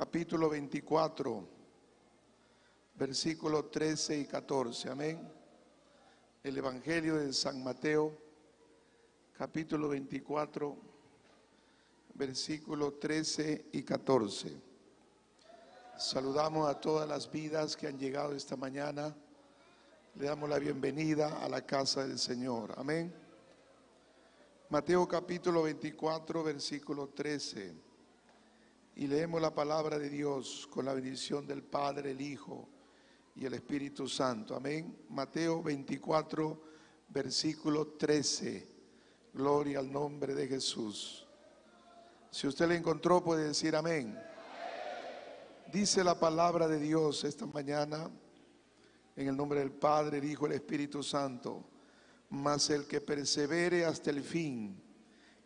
capítulo 24, versículo 13 y 14. Amén. El Evangelio de San Mateo, capítulo 24, versículo 13 y 14. Saludamos a todas las vidas que han llegado esta mañana. Le damos la bienvenida a la casa del Señor. Amén. Mateo capítulo 24, versículo 13. Y leemos la palabra de Dios con la bendición del Padre, el Hijo y el Espíritu Santo. Amén. Mateo 24, versículo 13. Gloria al nombre de Jesús. Si usted le encontró, puede decir amén. Dice la palabra de Dios esta mañana en el nombre del Padre, el Hijo y el Espíritu Santo. Mas el que persevere hasta el fin,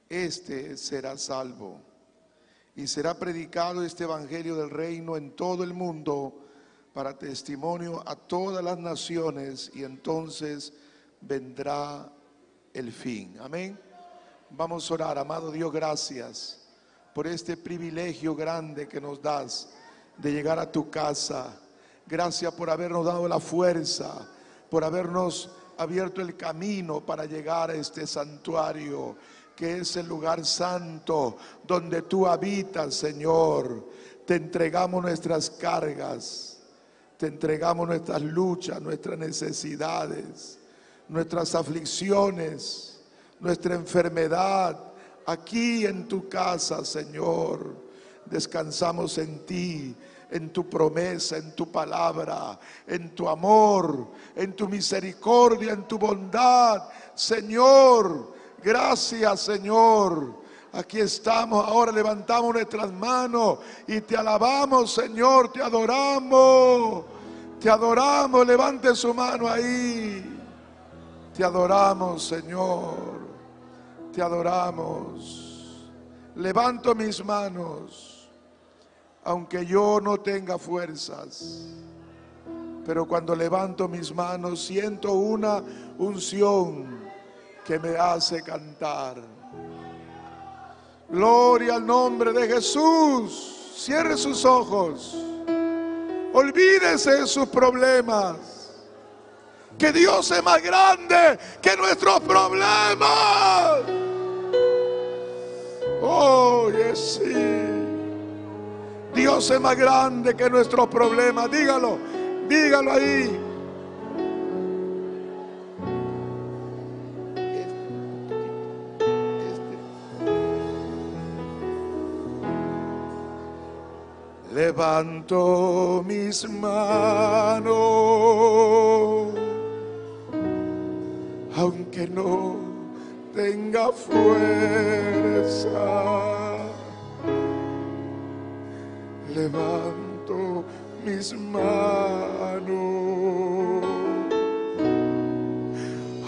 este será salvo. Y será predicado este Evangelio del Reino en todo el mundo para testimonio a todas las naciones y entonces vendrá el fin. Amén. Vamos a orar, amado Dios, gracias por este privilegio grande que nos das de llegar a tu casa. Gracias por habernos dado la fuerza, por habernos abierto el camino para llegar a este santuario, que es el lugar santo donde tú habitas, Señor. Te entregamos nuestras cargas, te entregamos nuestras luchas, nuestras necesidades, nuestras aflicciones, nuestra enfermedad. Aquí en tu casa, Señor, descansamos en ti en tu promesa, en tu palabra, en tu amor, en tu misericordia, en tu bondad. Señor, gracias Señor. Aquí estamos, ahora levantamos nuestras manos y te alabamos Señor, te adoramos, te adoramos, levante su mano ahí. Te adoramos Señor, te adoramos. Levanto mis manos aunque yo no tenga fuerzas. Pero cuando levanto mis manos siento una unción que me hace cantar. Gloria al nombre de Jesús. Cierre sus ojos. Olvídese de sus problemas. Que Dios es más grande que nuestros problemas. Oh, sí. Dios es más grande que nuestros problemas. Dígalo, dígalo ahí. Levanto mis manos, aunque no tenga fuerza levanto mis manos,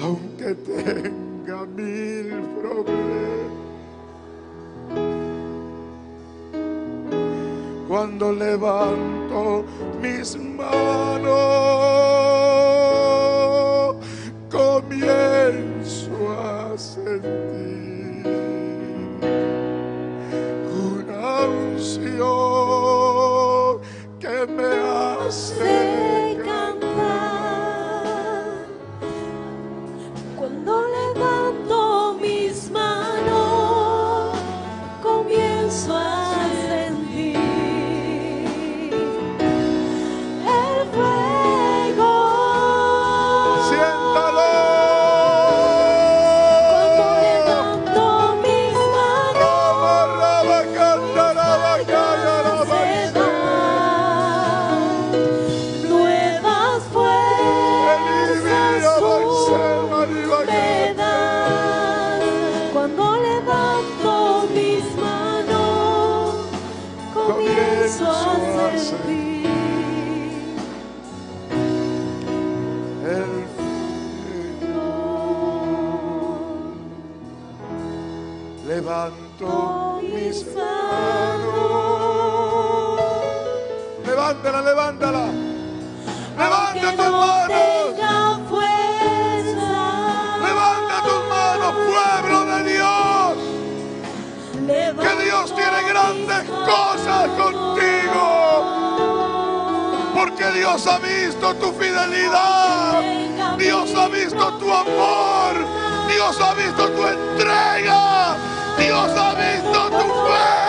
aunque tenga mil problemas. Cuando levanto mis manos, comienzo a sentir una unción me hace levántala levántala levanta tus no manos levanta tus manos pueblo de Dios que Dios tiene grandes cosas contigo Porque Dios ha visto tu fidelidad. Dios ha visto tu amor. Dios ha visto tu entrega. Dios ha visto tu fe.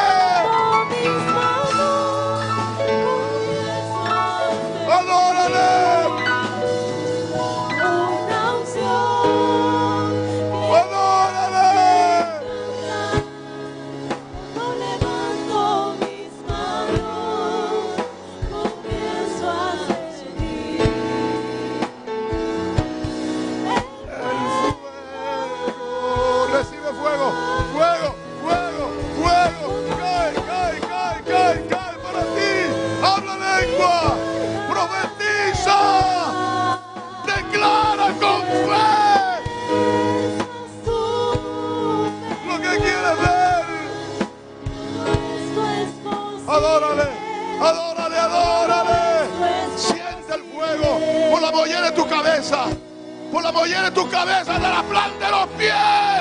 Por la mollera de tu cabeza, de la planta de los pies.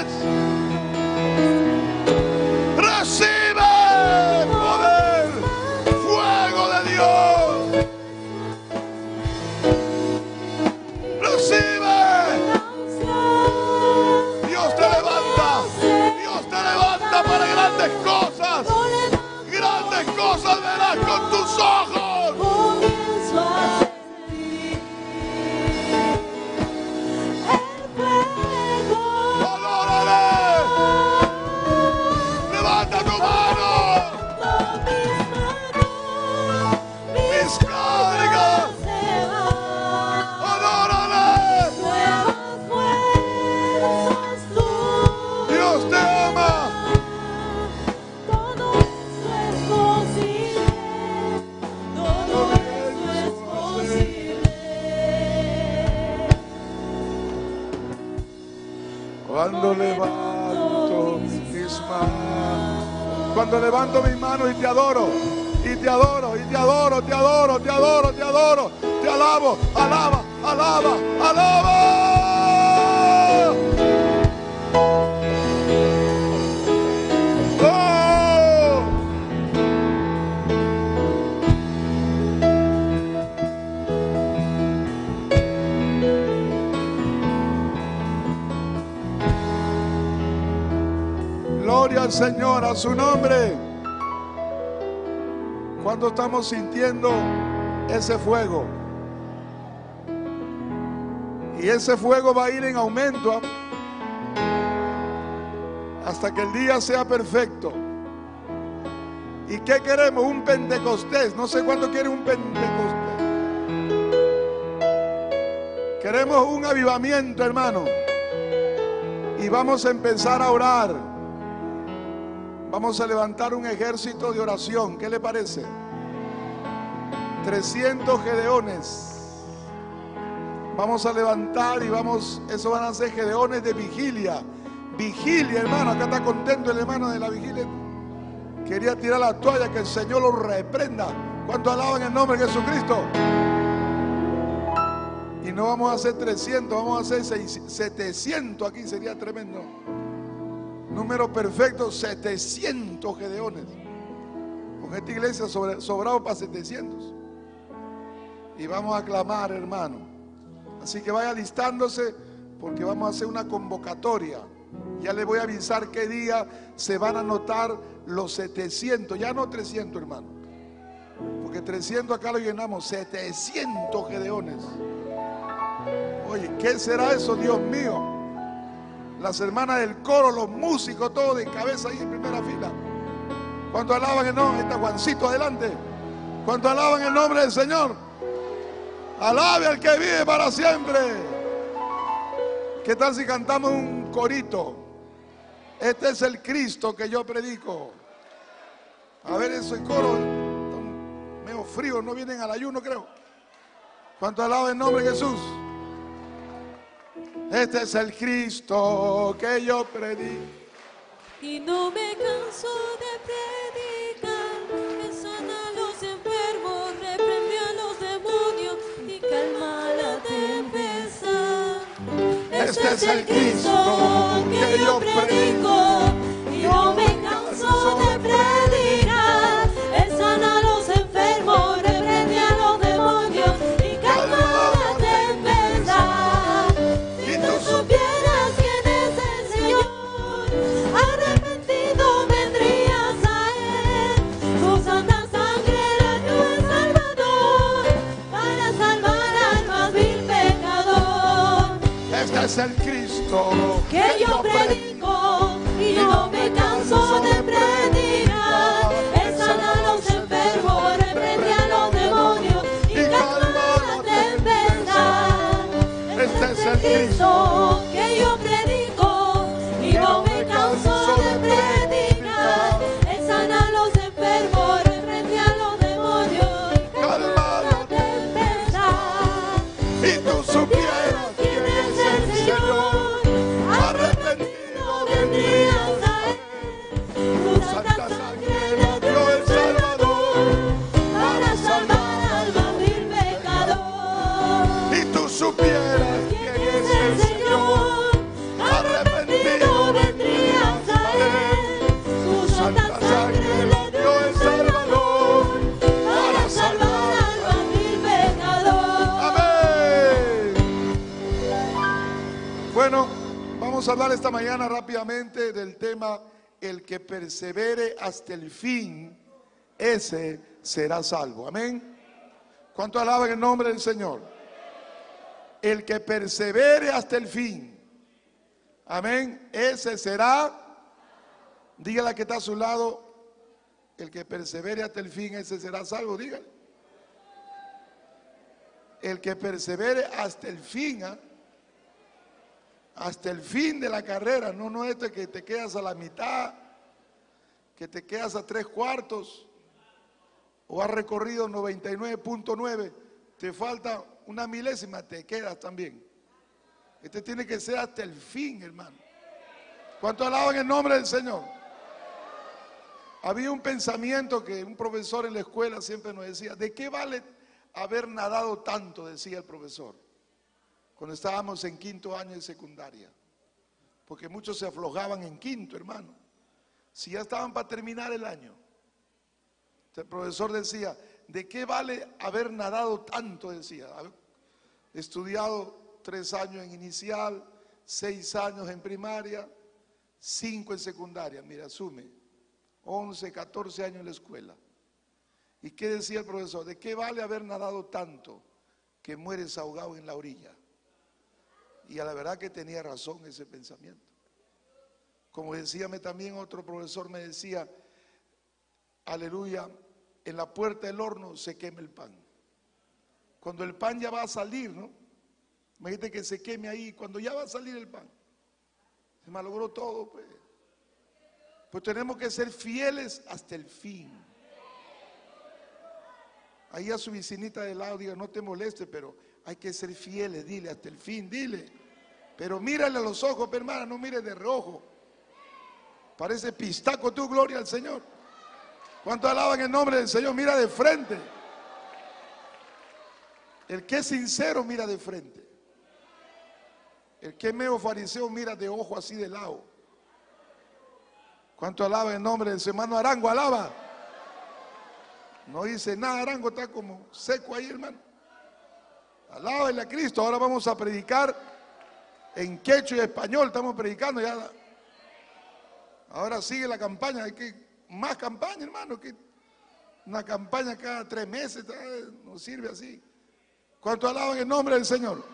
Levanto mis manos y te adoro. Y te adoro, y te adoro, te adoro, te adoro, te adoro. Te alabo, alaba, alaba, alaba. ¡Oh! Gloria al Señor, a su nombre. Cuando estamos sintiendo ese fuego. Y ese fuego va a ir en aumento hasta que el día sea perfecto. ¿Y qué queremos? Un Pentecostés. No sé cuánto quiere un Pentecostés. Queremos un avivamiento, hermano. Y vamos a empezar a orar. Vamos a levantar un ejército de oración. ¿Qué le parece? 300 gedeones. Vamos a levantar y vamos, eso van a ser gedeones de vigilia. Vigilia, hermano. Acá está contento el hermano de la vigilia. Quería tirar la toalla, que el Señor lo reprenda. ¿Cuánto alaban el nombre de Jesucristo? Y no vamos a hacer 300, vamos a hacer 600, 700 aquí, sería tremendo. Número perfecto, 700 gedeones. Con esta iglesia sobre, sobrado para 700. Y vamos a clamar, hermano. Así que vaya listándose porque vamos a hacer una convocatoria. Ya le voy a avisar qué día se van a anotar los 700, ya no 300, hermano. Porque 300 acá lo llenamos, 700 gedeones. Oye, ¿qué será eso, Dios mío? Las hermanas del coro, los músicos, todos de cabeza ahí en primera fila. ¿Cuánto alaban el nombre? Está Juancito adelante. ¿Cuánto alaban el nombre del Señor? Alabe al que vive para siempre. ¿Qué tal si cantamos un corito? Este es el Cristo que yo predico. A ver, ese coro, medio frío, no vienen al ayuno, creo. ¿Cuánto alaba el nombre de Jesús? Este es el Cristo que yo predico. Y no me canso de predicar, Este es el Cristo que yo predico, y no me canso de Que yo predico y no me canso de predicar. Él sana a los enfermos, reprende a los demonios y calma la tempestad. Este es el Cristo Bueno, vamos a hablar esta mañana rápidamente del tema el que persevere hasta el fin, ese será salvo. Amén. ¿Cuánto alaban el nombre del Señor? El que persevere hasta el fin. Amén. Ese será. Dígale que está a su lado. El que persevere hasta el fin, ese será salvo. Dígale. El que persevere hasta el fin. ¿ah? Hasta el fin de la carrera, no, no este que te quedas a la mitad, que te quedas a tres cuartos, o has recorrido 99.9, te falta una milésima, te quedas también. Este tiene que ser hasta el fin, hermano. ¿Cuánto alaban el nombre del Señor? Había un pensamiento que un profesor en la escuela siempre nos decía, ¿de qué vale haber nadado tanto? Decía el profesor cuando estábamos en quinto año de secundaria. Porque muchos se aflojaban en quinto, hermano. Si ya estaban para terminar el año. El profesor decía, ¿de qué vale haber nadado tanto? Decía, estudiado tres años en inicial, seis años en primaria, cinco en secundaria. Mira, asume, 11, 14 años en la escuela. ¿Y qué decía el profesor? ¿De qué vale haber nadado tanto que mueres ahogado en la orilla? Y a la verdad que tenía razón ese pensamiento. Como decíame también otro profesor, me decía, aleluya, en la puerta del horno se quema el pan. Cuando el pan ya va a salir, ¿no? Imagínate que se queme ahí, cuando ya va a salir el pan. Se malogró todo, pues. Pues tenemos que ser fieles hasta el fin. Ahí a su vecinita de lado diga, no te moleste, pero hay que ser fieles, dile hasta el fin, dile. Pero mírale a los ojos, hermana, no mire de rojo. Parece pistaco tu gloria al Señor. ¿Cuánto alaban el nombre del Señor? Mira de frente. El que es sincero mira de frente. El que es medio fariseo mira de ojo así de lado. ¿Cuánto alaba el nombre de su hermano Arango? Alaba. No dice nada, Arango está como seco ahí, hermano. Alábale a Cristo. Ahora vamos a predicar en quechua y español. Estamos predicando ya. Ahora sigue la campaña. Hay que más campaña, hermano. Que una campaña cada tres meses no sirve así. ¿Cuánto alaban el nombre del Señor?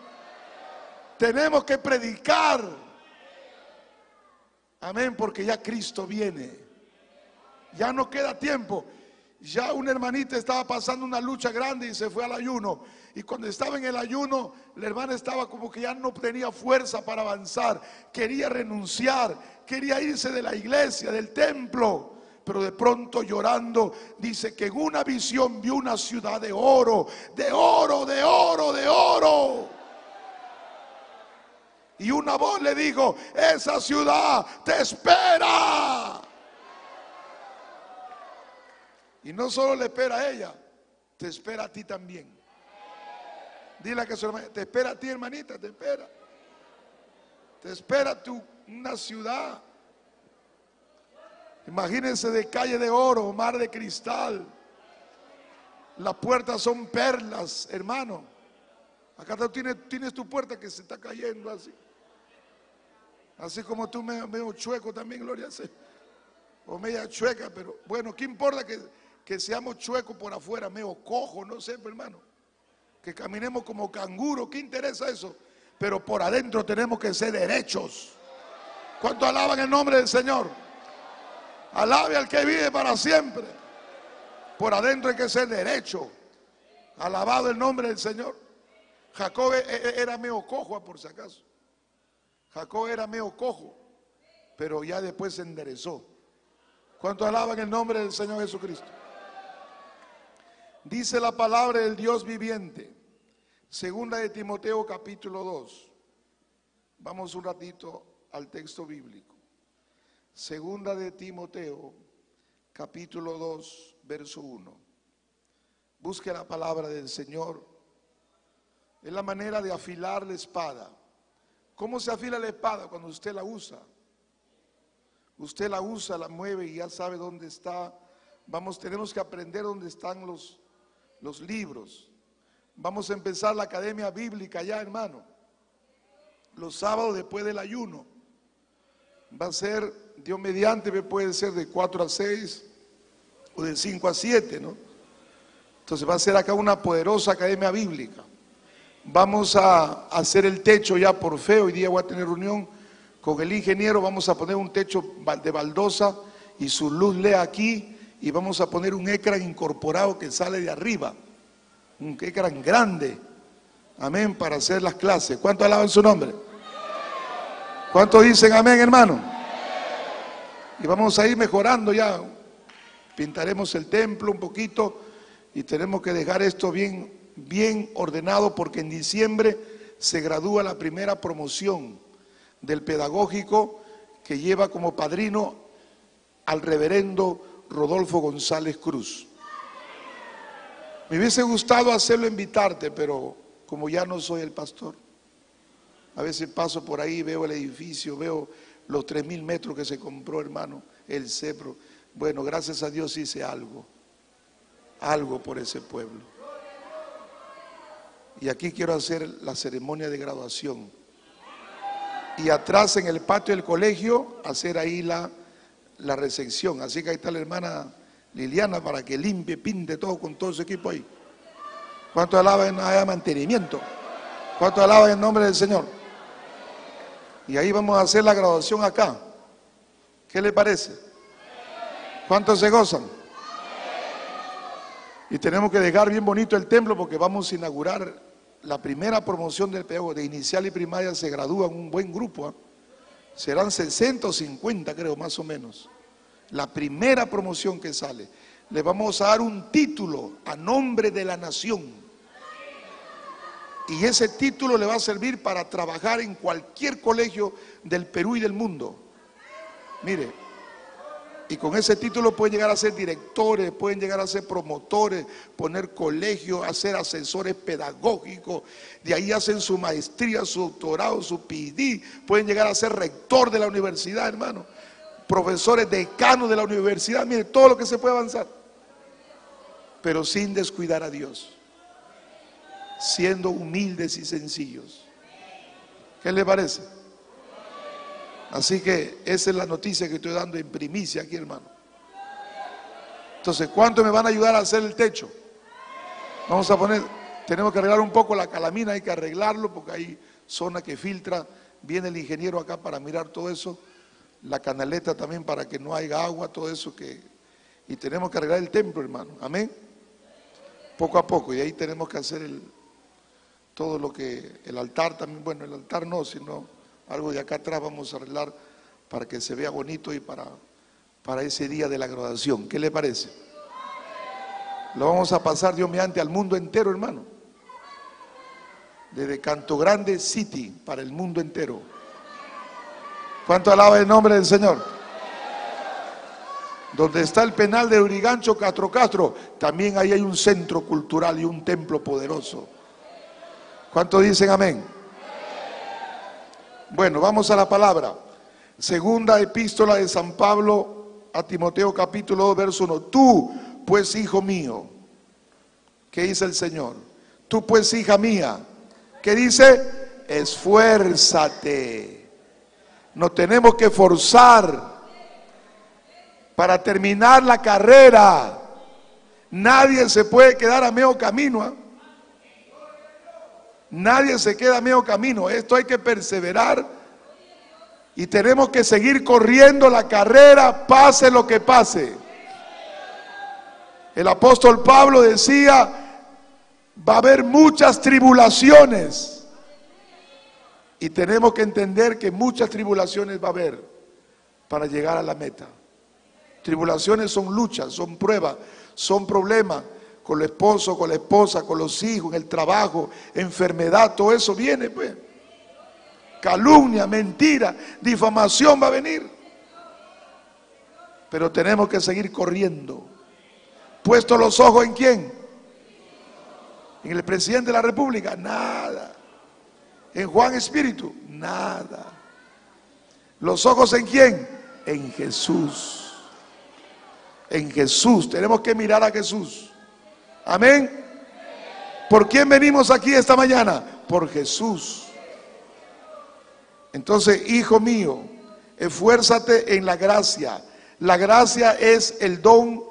Tenemos que predicar. Amén, porque ya Cristo viene. Ya no queda tiempo. Ya una hermanita estaba pasando una lucha grande y se fue al ayuno. Y cuando estaba en el ayuno, la hermana estaba como que ya no tenía fuerza para avanzar. Quería renunciar, quería irse de la iglesia, del templo. Pero de pronto llorando, dice que en una visión vio una ciudad de oro, de oro, de oro, de oro. Y una voz le dijo, esa ciudad te espera. Y no solo le espera a ella, te espera a ti también. Dile a que su hermana, te espera a ti hermanita, te espera. Te espera tu, una ciudad. Imagínense de calle de oro, mar de cristal. Las puertas son perlas, hermano. Acá tú tienes, tienes tu puerta que se está cayendo así. Así como tú me chueco también, gloria. O media chueca, pero bueno, ¿qué importa que, que seamos chuecos por afuera, medio cojo, no sé, hermano? Que caminemos como canguro, ¿qué interesa eso? pero por adentro tenemos que ser derechos. ¿Cuánto alaban el nombre del Señor? Alabe al que vive para siempre. Por adentro hay que ser derecho. Alabado el nombre del Señor. Jacob e- e- era medio cojo, por si acaso. Jacob era medio cojo, pero ya después se enderezó. ¿Cuánto alaban el nombre del Señor Jesucristo? Dice la palabra del Dios viviente. Segunda de Timoteo capítulo 2. Vamos un ratito al texto bíblico. Segunda de Timoteo capítulo 2, verso 1. Busque la palabra del Señor. Es la manera de afilar la espada. ¿Cómo se afila la espada cuando usted la usa? Usted la usa, la mueve y ya sabe dónde está. Vamos, tenemos que aprender dónde están los, los libros. Vamos a empezar la academia bíblica ya, hermano. Los sábados después del ayuno. Va a ser, Dios mediante, puede ser de 4 a 6 o de 5 a 7, ¿no? Entonces va a ser acá una poderosa academia bíblica. Vamos a hacer el techo ya por fe. Hoy día voy a tener reunión con el ingeniero. Vamos a poner un techo de baldosa y su luz lea aquí. Y vamos a poner un ecran incorporado que sale de arriba. Un ecran grande. Amén. Para hacer las clases. ¿Cuánto alaban su nombre? ¿Cuánto dicen amén, hermano? Y vamos a ir mejorando ya. Pintaremos el templo un poquito y tenemos que dejar esto bien bien ordenado porque en diciembre se gradúa la primera promoción del pedagógico que lleva como padrino al reverendo Rodolfo González Cruz. Me hubiese gustado hacerlo invitarte, pero como ya no soy el pastor, a veces paso por ahí, veo el edificio, veo los tres mil metros que se compró, hermano, el CEPRO. Bueno, gracias a Dios hice algo, algo por ese pueblo. Y aquí quiero hacer la ceremonia de graduación. Y atrás en el patio del colegio hacer ahí la, la recepción. Así que ahí está la hermana Liliana para que limpie, pinte todo con todo su equipo ahí. ¿Cuánto alaban haya mantenimiento? ¿Cuánto alaban en nombre del Señor? Y ahí vamos a hacer la graduación acá. ¿Qué le parece? ¿Cuántos se gozan? Y tenemos que dejar bien bonito el templo porque vamos a inaugurar la primera promoción del pedagogo de inicial y primaria se gradúa en un buen grupo. ¿ah? Serán 60 o 50, creo, más o menos. La primera promoción que sale. Le vamos a dar un título a nombre de la nación. Y ese título le va a servir para trabajar en cualquier colegio del Perú y del mundo. Mire, y con ese título pueden llegar a ser directores, pueden llegar a ser promotores, poner colegios, hacer asesores pedagógicos. De ahí hacen su maestría, su doctorado, su PD. Pueden llegar a ser rector de la universidad, hermano. Profesores decanos de la universidad. Mire, todo lo que se puede avanzar. Pero sin descuidar a Dios. Siendo humildes y sencillos. ¿Qué le parece? Así que esa es la noticia que estoy dando en primicia aquí, hermano. Entonces, ¿cuánto me van a ayudar a hacer el techo? Vamos a poner, tenemos que arreglar un poco la calamina, hay que arreglarlo porque hay zona que filtra. Viene el ingeniero acá para mirar todo eso. La canaleta también para que no haya agua, todo eso que... Y tenemos que arreglar el templo, hermano. Amén. Poco a poco. Y ahí tenemos que hacer el, todo lo que... El altar también, bueno, el altar no, sino algo de acá atrás vamos a arreglar para que se vea bonito y para, para ese día de la graduación. ¿Qué le parece? Lo vamos a pasar, Dios mediante, al mundo entero, hermano. Desde Canto Grande City para el mundo entero. ¿Cuánto alaba el nombre del Señor? Donde está el penal de Urigancho Castro Castro, también ahí hay un centro cultural y un templo poderoso. ¿Cuánto dicen amén? Bueno, vamos a la palabra. Segunda epístola de San Pablo a Timoteo capítulo 2, verso 1. Tú, pues hijo mío, ¿qué dice el Señor? Tú, pues hija mía, ¿qué dice? Esfuérzate. Nos tenemos que forzar para terminar la carrera. Nadie se puede quedar a medio camino. ¿ah? Nadie se queda a medio camino. Esto hay que perseverar y tenemos que seguir corriendo la carrera, pase lo que pase. El apóstol Pablo decía, va a haber muchas tribulaciones. Y tenemos que entender que muchas tribulaciones va a haber para llegar a la meta. Tribulaciones son luchas, son pruebas, son problemas con el esposo, con la esposa, con los hijos, en el trabajo, enfermedad, todo eso viene, pues. Calumnia, mentira, difamación va a venir. Pero tenemos que seguir corriendo. Puesto los ojos en quién? En el presidente de la República, nada. En Juan Espíritu, nada. Los ojos en quién? En Jesús. En Jesús. Tenemos que mirar a Jesús. Amén. ¿Por quién venimos aquí esta mañana? Por Jesús. Entonces, hijo mío, esfuérzate en la gracia. La gracia es el don,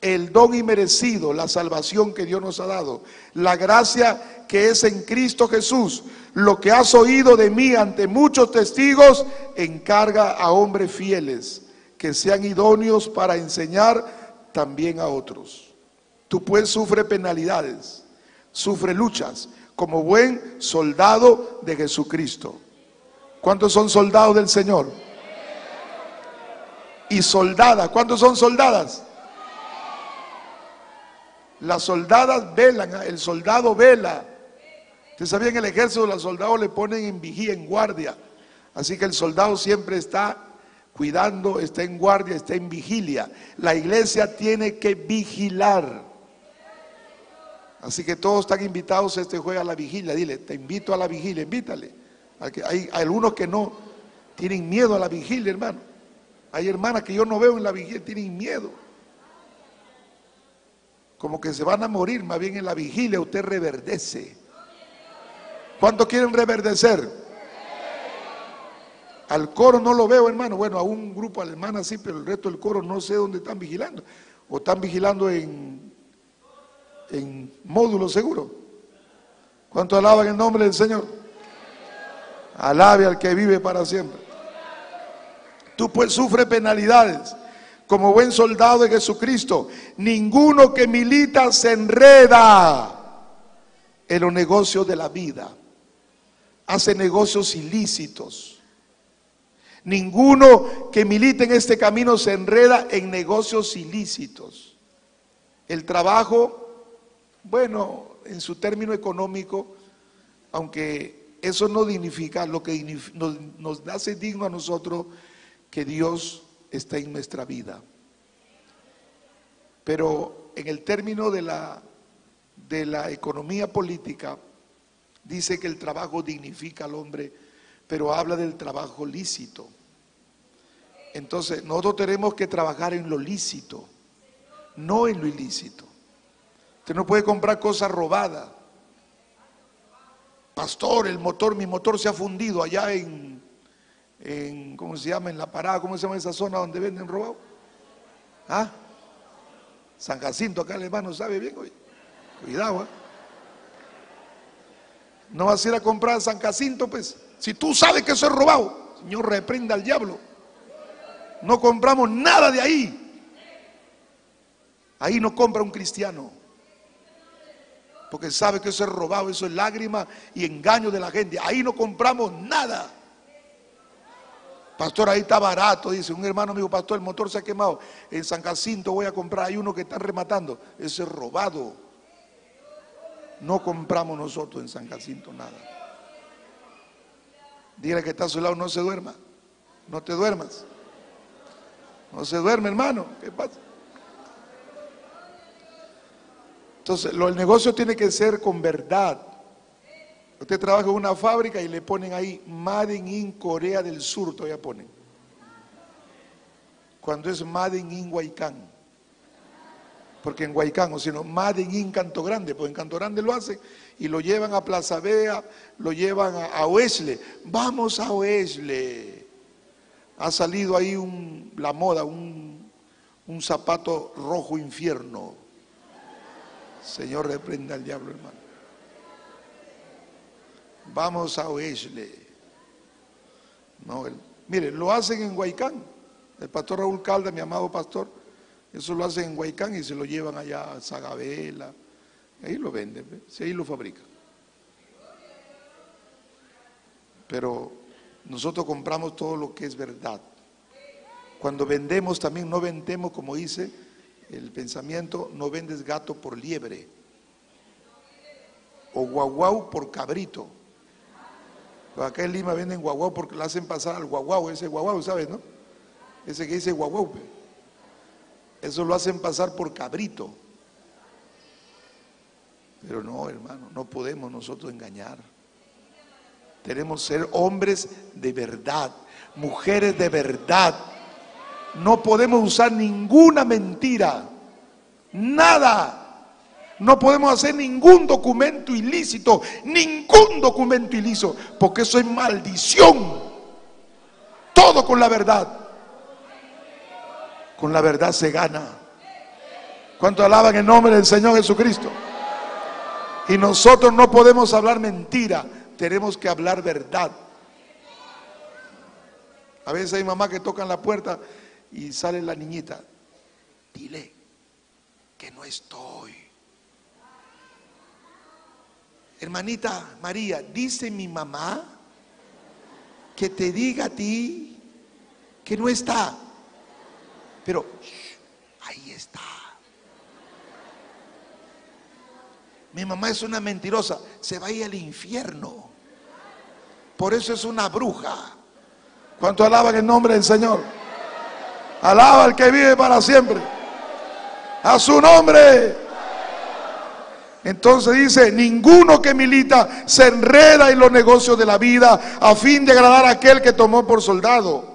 el don inmerecido, la salvación que Dios nos ha dado. La gracia que es en Cristo Jesús. Lo que has oído de mí ante muchos testigos, encarga a hombres fieles que sean idóneos para enseñar también a otros. Tú pues sufre penalidades, sufre luchas como buen soldado de Jesucristo. ¿Cuántos son soldados del Señor? Y soldadas, ¿cuántos son soldadas? Las soldadas velan, el soldado vela. Usted sabía en el ejército los soldados le ponen en vigía, en guardia. Así que el soldado siempre está cuidando, está en guardia, está en vigilia. La iglesia tiene que vigilar. Así que todos están invitados este jueves a la vigilia. Dile, te invito a la vigilia, invítale. Hay algunos que no tienen miedo a la vigilia, hermano. Hay hermanas que yo no veo en la vigilia, tienen miedo. Como que se van a morir, más bien en la vigilia usted reverdece. ¿Cuántos quieren reverdecer? Al coro no lo veo, hermano. Bueno, a un grupo alemán sí, pero el resto del coro no sé dónde están vigilando. O están vigilando en en módulo seguro. ¿Cuánto alaban el nombre del Señor? Alabe al que vive para siempre. Tú pues sufre penalidades como buen soldado de Jesucristo. Ninguno que milita se enreda en los negocios de la vida. Hace negocios ilícitos. Ninguno que milita en este camino se enreda en negocios ilícitos. El trabajo bueno, en su término económico, aunque eso no dignifica, lo que nos, hace digno a nosotros que Dios está en nuestra vida. Pero en el término de la, de la economía política, dice que el trabajo dignifica al hombre, pero habla del trabajo lícito. Entonces, nosotros tenemos que trabajar en lo lícito, no en lo ilícito. Usted no puede comprar cosas robadas. Pastor, el motor, mi motor se ha fundido allá en, en ¿cómo se llama? En la parada, ¿cómo se llama esa zona donde venden robado? ¿Ah? San Jacinto, acá el hermano sabe bien, Cuidado, ¿eh? No vas a ir a comprar a San Jacinto, pues. Si tú sabes que eso es robado, Señor, reprenda al diablo. No compramos nada de ahí. Ahí no compra un cristiano porque sabe que eso es robado, eso es lágrima y engaño de la gente. Ahí no compramos nada. Pastor, ahí está barato, dice un hermano amigo, pastor, el motor se ha quemado. En San Jacinto voy a comprar, hay uno que está rematando. Eso es robado. No compramos nosotros en San Jacinto nada. Dígale que está a su lado, no se duerma. No te duermas. No se duerme, hermano. ¿Qué pasa? Entonces, lo, el negocio tiene que ser con verdad. Usted trabaja en una fábrica y le ponen ahí Made in Corea del Sur, todavía ponen. Cuando es Made in Huaycán. Porque en Huaycán, o sino Made in Canto Grande, pues en Canto Grande lo hacen y lo llevan a Plaza Vea, lo llevan a, a Oesle. Vamos a Oesle. Ha salido ahí la moda, un, un zapato rojo infierno Señor, reprenda al diablo, hermano. Vamos a oírle. No, el- mire, lo hacen en Huaycán. El pastor Raúl Calda, mi amado pastor, eso lo hacen en Huaycán y se lo llevan allá a Sagabela. Ahí lo venden, ¿ve? sí, ahí lo fabrican. Pero nosotros compramos todo lo que es verdad. Cuando vendemos también no vendemos, como dice el pensamiento, no vendes gato por liebre o guaguau por cabrito. Pero acá en Lima venden guaguau porque lo hacen pasar al guaguau, ese guaguau, ¿sabes, no? Ese que dice guaguau. Eso lo hacen pasar por cabrito. Pero no, hermano, no podemos nosotros engañar. Tenemos que ser hombres de verdad, mujeres de verdad. No podemos usar ninguna mentira, nada. No podemos hacer ningún documento ilícito, ningún documento ilícito, porque eso es maldición. Todo con la verdad. Con la verdad se gana. ¿Cuánto alaban el nombre del Señor Jesucristo? Y nosotros no podemos hablar mentira, tenemos que hablar verdad. A veces hay mamás que tocan la puerta y sale la niñita. Dile que no estoy. Hermanita María, dice mi mamá que te diga a ti que no está. Pero ahí está. Mi mamá es una mentirosa, se va a ir al infierno. Por eso es una bruja. ¿Cuánto alaban el nombre del Señor? Alaba al que vive para siempre. A su nombre. Entonces dice, ninguno que milita se enreda en los negocios de la vida a fin de agradar a aquel que tomó por soldado.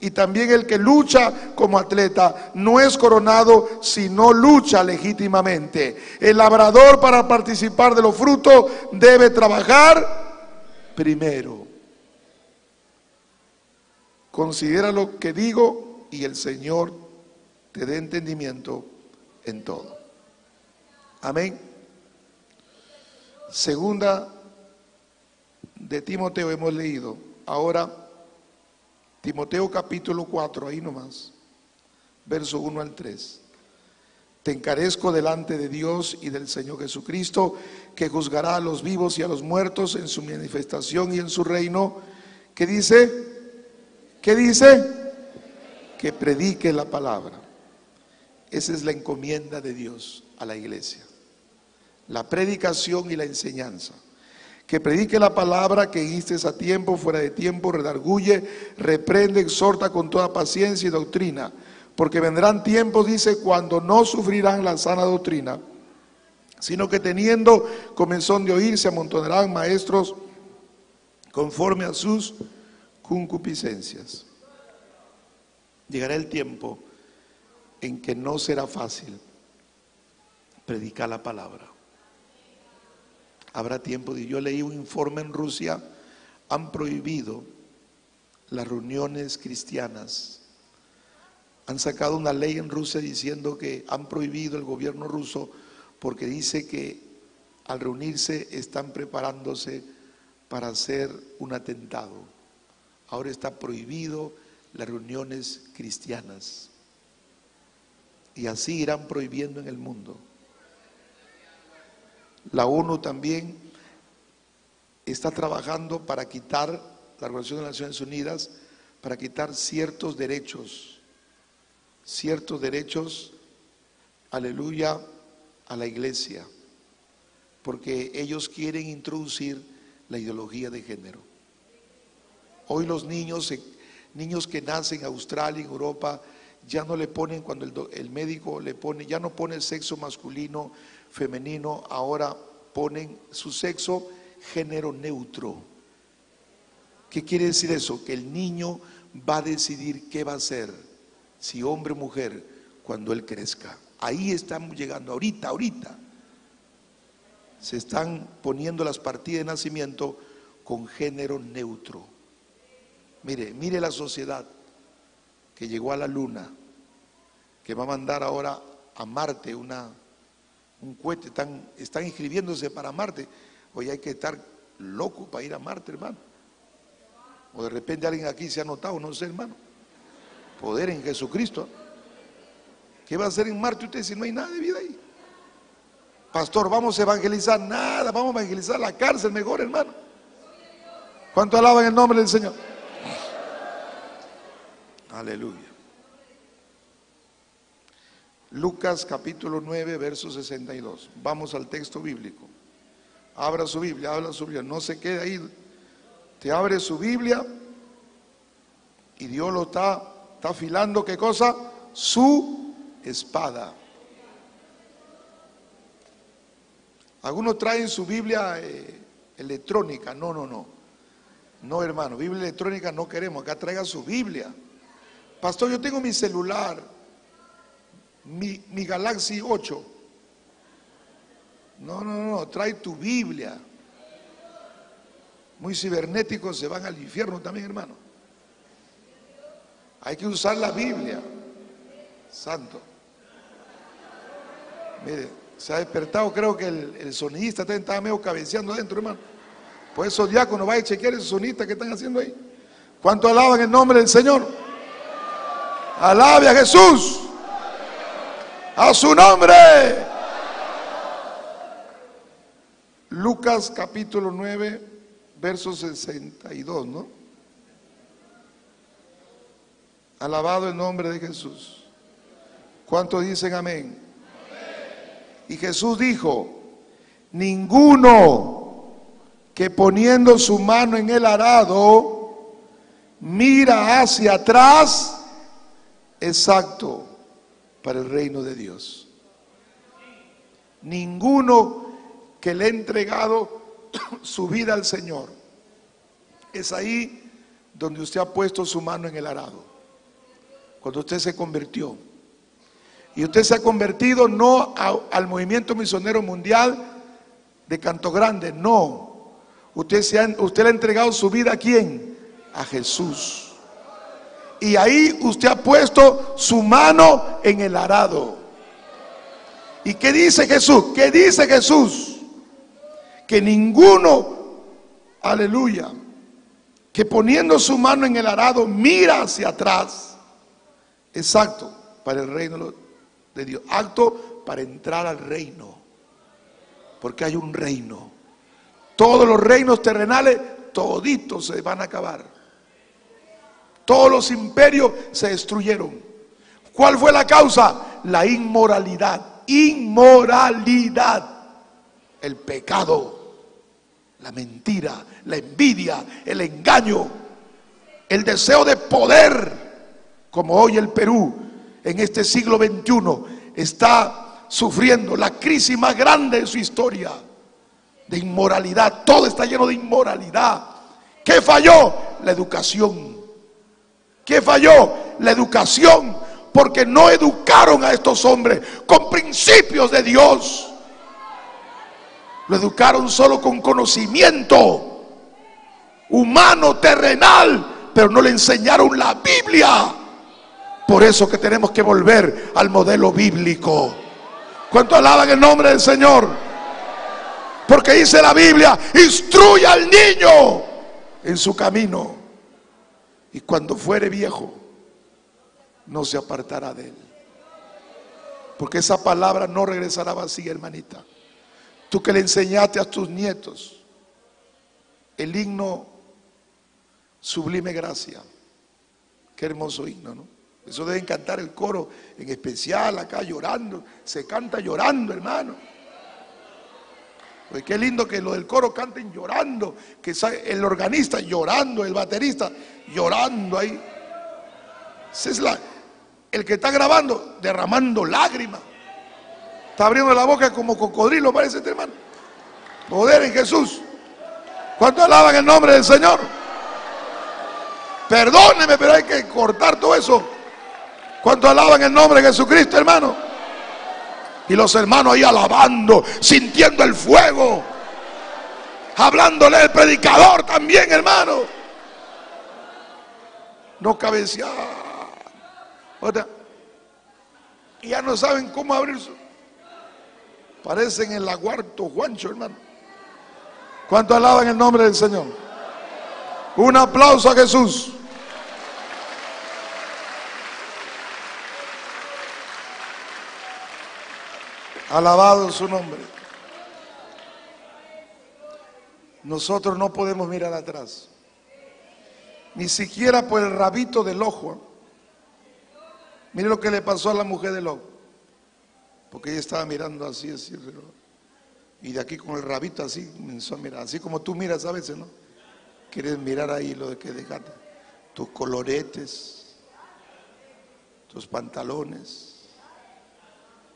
Y también el que lucha como atleta no es coronado si no lucha legítimamente. El labrador para participar de los frutos debe trabajar primero. Considera lo que digo y el Señor te dé entendimiento en todo. Amén. Segunda de Timoteo hemos leído. Ahora, Timoteo capítulo 4, ahí nomás, verso 1 al 3. Te encarezco delante de Dios y del Señor Jesucristo, que juzgará a los vivos y a los muertos en su manifestación y en su reino. ¿Qué dice? ¿Qué dice? Que predique la palabra. Esa es la encomienda de Dios a la iglesia. La predicación y la enseñanza. Que predique la palabra, que instes a tiempo, fuera de tiempo, redarguye, reprende, exhorta con toda paciencia y doctrina. Porque vendrán tiempos, dice, cuando no sufrirán la sana doctrina, sino que teniendo comenzón de oír, se amontonarán maestros conforme a sus concupiscencias. Llegará el tiempo en que no será fácil predicar la palabra. Habrá tiempo, y yo leí un informe en Rusia, han prohibido las reuniones cristianas. Han sacado una ley en Rusia diciendo que han prohibido el gobierno ruso porque dice que al reunirse están preparándose para hacer un atentado. Ahora está prohibido las reuniones cristianas. Y así irán prohibiendo en el mundo. La ONU también está trabajando para quitar, la Organización de las Naciones Unidas, para quitar ciertos derechos, ciertos derechos, aleluya, a la iglesia, porque ellos quieren introducir la ideología de género. Hoy los niños, niños que nacen en Australia, en Europa, ya no le ponen, cuando el, el médico le pone, ya no pone el sexo masculino, femenino, ahora ponen su sexo género neutro. ¿Qué quiere decir eso? Que el niño va a decidir qué va a ser, si hombre o mujer, cuando él crezca. Ahí estamos llegando, ahorita, ahorita. Se están poniendo las partidas de nacimiento con género neutro. Mire, mire la sociedad que llegó a la luna, que va a mandar ahora a Marte una, un cohete, están, están inscribiéndose para Marte. Hoy hay que estar loco para ir a Marte, hermano. O de repente alguien aquí se ha notado, no sé, hermano. Poder en Jesucristo. ¿Qué va a hacer en Marte usted si no hay nada de vida ahí? Pastor, vamos a evangelizar nada, vamos a evangelizar la cárcel mejor, hermano. ¿Cuánto alaban el nombre del Señor? Aleluya. Lucas capítulo 9, verso 62. Vamos al texto bíblico. Abra su Biblia, habla su Biblia. No se quede ahí. Te abre su Biblia y Dios lo está, está afilando, ¿qué cosa? Su espada. Algunos traen su Biblia eh, electrónica. No, no, no. No, hermano, Biblia electrónica no queremos. Acá traiga su Biblia. Pastor, yo tengo mi celular, mi, mi Galaxy 8. No, no, no, trae tu Biblia. Muy cibernéticos se van al infierno también, hermano. Hay que usar la Biblia. Santo. Mire, se ha despertado, creo que el, el sonidista estaba medio cabeceando adentro, hermano. Por eso, diácono, vaya a chequear esos sonistas que están haciendo ahí. ¿Cuánto alaban el nombre del Señor? Alabe a Jesús. A su nombre. Lucas capítulo 9, verso 62, ¿no? Alabado el nombre de Jesús. ¿Cuántos dicen amén? Y Jesús dijo, ninguno que poniendo su mano en el arado mira hacia atrás, exacto, para el reino de Dios. Ninguno que le ha entregado su vida al Señor. Es ahí donde usted ha puesto su mano en el arado. Cuando usted se convirtió. Y usted se ha convertido no al movimiento misionero mundial de Canto Grande, no. Usted, se ha, usted le ha entregado su vida a quién? A Jesús. Y ahí usted ha puesto su mano en el arado. ¿Y qué dice Jesús? ¿Qué dice Jesús? Que ninguno, aleluya, que poniendo su mano en el arado mira hacia atrás. Exacto, para el reino de Dios. Acto para entrar al reino. Porque hay un reino. Todos los reinos terrenales, toditos se van a acabar. Todos los imperios se destruyeron. ¿Cuál fue la causa? La inmoralidad. Inmoralidad. El pecado. La mentira. La envidia. El engaño. El deseo de poder. Como hoy el Perú, en este siglo XXI, está sufriendo la crisis más grande de su historia. De inmoralidad. Todo está lleno de inmoralidad. ¿Qué falló? La educación. ¿Qué falló? La educación, porque no educaron a estos hombres con principios de Dios. Lo educaron solo con conocimiento humano, terrenal, pero no le enseñaron la Biblia. Por eso que tenemos que volver al modelo bíblico. ¿Cuánto alaban el nombre del Señor? Porque dice la Biblia, instruye al niño en su camino y cuando fuere viejo, no se apartará de él. Porque esa palabra no regresará vacía, hermanita. Tú que le enseñaste a tus nietos el himno Sublime Gracia. Qué hermoso himno, ¿no? Eso deben cantar el coro en especial acá llorando. Se canta llorando, hermano. Qué lindo que lo del coro canten llorando, que el organista llorando, el baterista llorando ahí. Ese es la, el que está grabando derramando lágrimas. Está abriendo la boca como cocodrilo, parece este hermano. Poder en Jesús. ¿Cuánto alaban el nombre del Señor? Perdóneme, pero hay que cortar todo eso. ¿Cuánto alaban el nombre de Jesucristo, hermano? Y los hermanos ahí alabando, sintiendo el fuego. Hablándole al predicador también, hermano. No cabecear. Y ya no saben cómo abrir su. Parecen el aguarto Juancho, hermano. ¿Cuánto alaban el nombre del Señor? Un aplauso a Jesús. Alabado su nombre. Nosotros no podemos mirar atrás. Ni siquiera por el rabito del ojo. Mire lo que le pasó a la mujer del ojo. Porque ella estaba mirando así, así. Y de aquí con el rabito así, comenzó a mirar. Así como tú miras a veces, ¿no? Quieres mirar ahí lo que dejaste. Tus coloretes, tus pantalones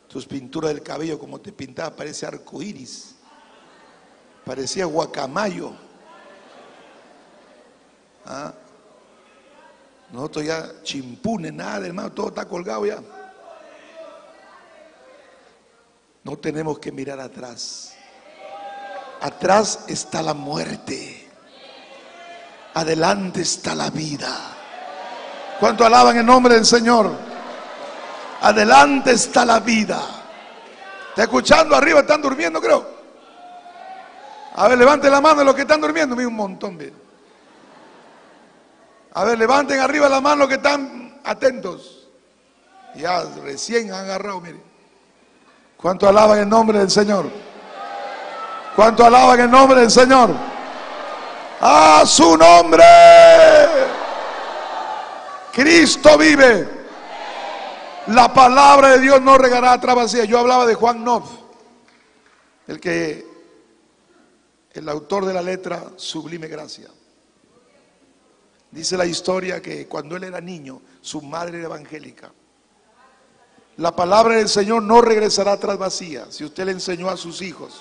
tus pinturas del cabello, como te pintaba, parece arco iris, parecía guacamayo. ¿Ah? Nosotros ya chimpunes, nada, hermano, todo está colgado ya. No tenemos que mirar atrás. Atrás está la muerte. Adelante está la vida. ¿Cuánto alaban el nombre del Señor? Adelante está la vida. ¿Está escuchando? Arriba están durmiendo, creo. A ver, levanten la mano los que están durmiendo. Mira un montón. A ver, levanten arriba la mano los que están atentos. Ya recién han agarrado, mire. ¿Cuánto alaban el nombre del Señor? ¿Cuánto alaban el nombre del Señor? A su nombre. Cristo vive. La palabra de Dios no regará atrás vacía. Yo hablaba de Juan Noff, el que, el autor de la letra Sublime Gracia. Dice la historia que cuando él era niño, su madre era evangélica. La palabra del Señor no regresará atrás vacía. Si usted le enseñó a sus hijos.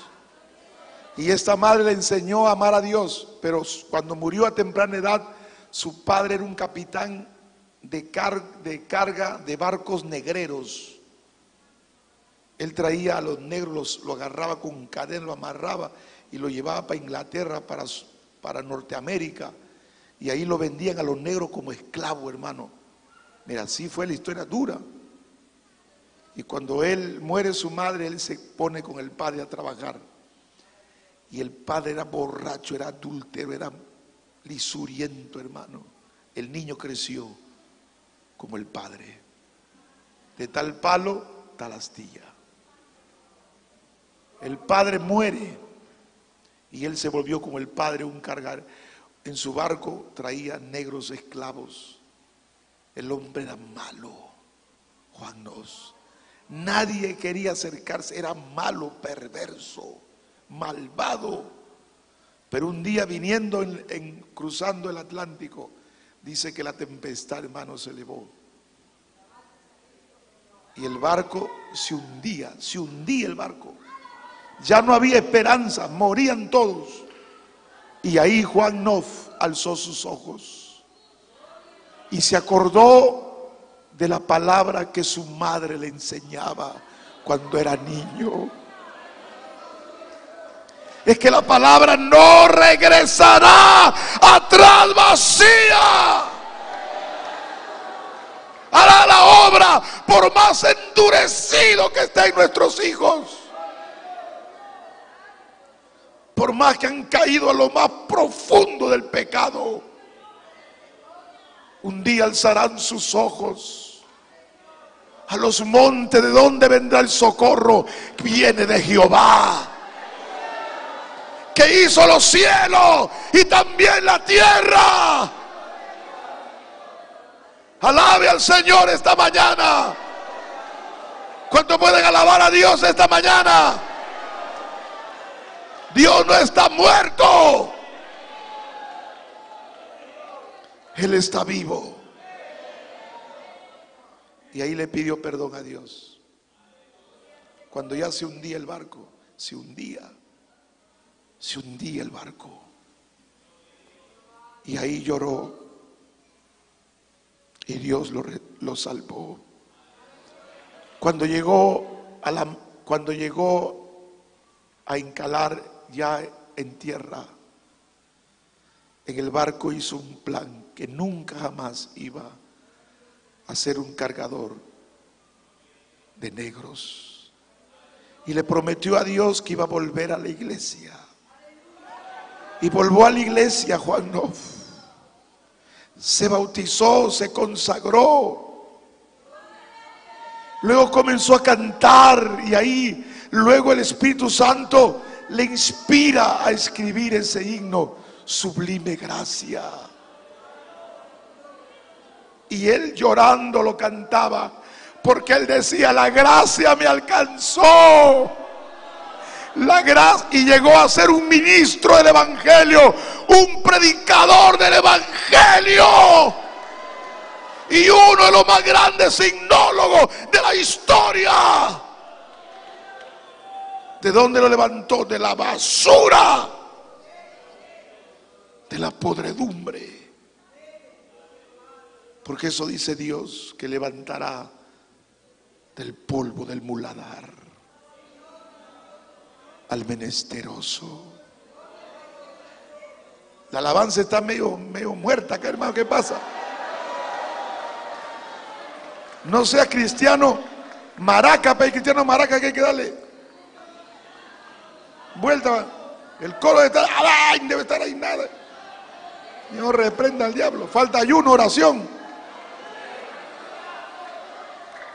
Y esta madre le enseñó a amar a Dios, pero cuando murió a temprana edad, su padre era un capitán de, de carga de barcos negreros. Él traía a los negros, lo agarraba con cadena, lo amarraba y lo llevaba para Inglaterra, para, para Norteamérica. Y ahí lo vendían a los negros como esclavo, hermano. Mira, así fue la historia dura. Y cuando él muere su madre, él se pone con el padre a trabajar. Y el padre era borracho, era adúltero, era lisuriento, hermano. El niño creció como el Padre. De tal palo, tal astilla. El Padre muere y él se volvió como el Padre un cargar. En su barco traía negros esclavos. El hombre era malo, Juan nos. Nadie quería acercarse, era malo, perverso, malvado. Pero un día viniendo en cruzando el Atlántico, dice que la tempestad, hermano, se elevó. Y el barco se hundía, se hundía el barco. Ya no había esperanza, morían todos. Y ahí Juan Noff alzó sus ojos y se acordó de la palabra que su madre le enseñaba cuando era niño. Es que la palabra no regresará atrás vacía hará la obra por más endurecido que estén nuestros hijos. Por más que han caído a lo más profundo del pecado. Un día alzarán sus ojos a los montes de donde vendrá el socorro. Viene de Jehová. Que hizo los cielos y también la tierra. Alabe al Señor esta mañana. ¿Cuánto pueden alabar a Dios esta mañana? Dios no está muerto. Él está vivo. Y ahí le pidió perdón a Dios. Cuando ya se hundía el barco, se hundía, se hundía el barco. Y ahí lloró y Dios lo, salvó. Cuando llegó a la, cuando llegó a encalar ya en tierra, en el barco hizo un plan que nunca jamás iba a ser un cargador de negros. Y le prometió a Dios que iba a volver a la iglesia. Y volvió a la iglesia Juan Noff. Se bautizó, se consagró. Luego comenzó a cantar y ahí luego el Espíritu Santo le inspira a escribir ese himno, sublime gracia. Y él llorando lo cantaba, porque él decía, la gracia me alcanzó. La gracia y llegó a ser un ministro del Evangelio, un predicador del Evangelio y uno de los más grandes himnólogos de la historia. ¿De dónde lo levantó? De la basura, de la podredumbre. Porque eso dice Dios que levantará del polvo del muladar al menesteroso. La alabanza está medio, medio muerta acá, hermano. ¿Qué pasa? No sea cristiano maraca, pero cristiano maraca que hay que darle vuelta. El coro de estar, ¡ay! debe estar ahí nada. Señor, reprenda al diablo. Falta ayuno, oración.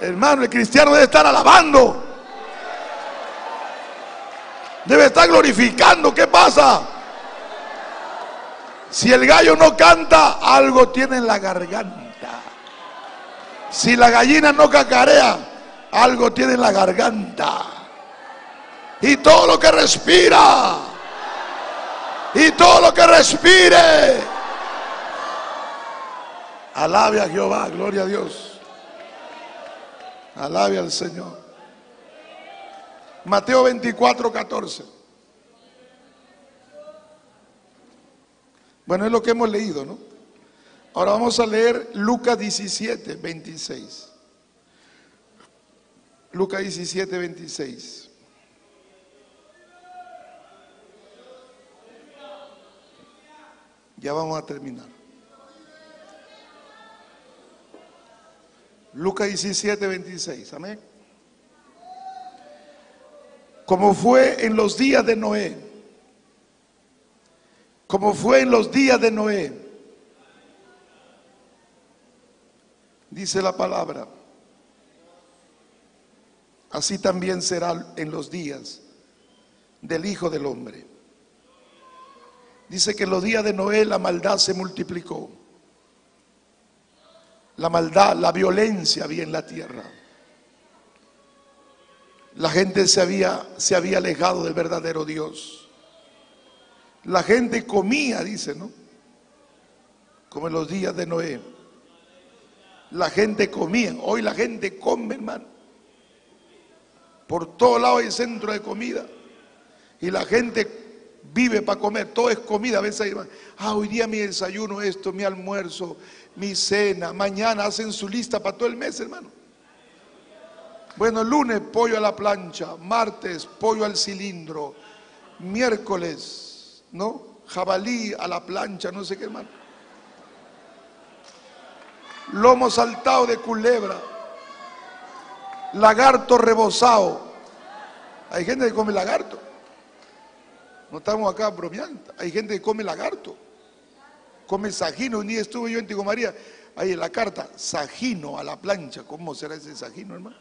Hermano, el cristiano debe estar alabando. Debe estar glorificando. ¿Qué pasa? Si el gallo no canta, algo tiene en la garganta. Si la gallina no cacarea, algo tiene en la garganta. Y todo lo que respira, y todo lo que respire, alabe a Jehová, gloria a Dios. Alabe al Señor. Mateo 24, 14. Bueno, es lo que hemos leído, ¿no? Ahora vamos a leer Lucas 17, 26. Lucas 17, 26. Ya vamos a terminar. Lucas 17, 26. Amén. Como fue en los días de Noé. Como fue en los días de Noé dice la palabra. Así también será en los días del Hijo del Hombre. Dice que en los días de Noé la maldad se multiplicó. La maldad, la violencia había en la tierra. La gente se había, se había alejado del verdadero Dios. La gente comía, dice, ¿no? Como en los días de Noé la gente comía. Hoy la gente come, hermano. Por todo lado hay centro de comida. Y la gente vive para comer. Todo es comida. A veces hay, ah, hoy día mi desayuno, esto, mi almuerzo, mi cena. Mañana hacen su lista para todo el mes, hermano. Bueno, lunes pollo a la plancha, martes pollo al cilindro, miércoles, ¿no? Jabalí a la plancha, no sé qué, hermano lomo saltado de culebra, lagarto rebozado. Hay gente que come lagarto. No estamos acá bromeando. Hay gente que come lagarto. Come sajino. Un día estuve yo en Tigo María. Ahí en la carta, sajino a la plancha. ¿Cómo será ese sajino, hermano?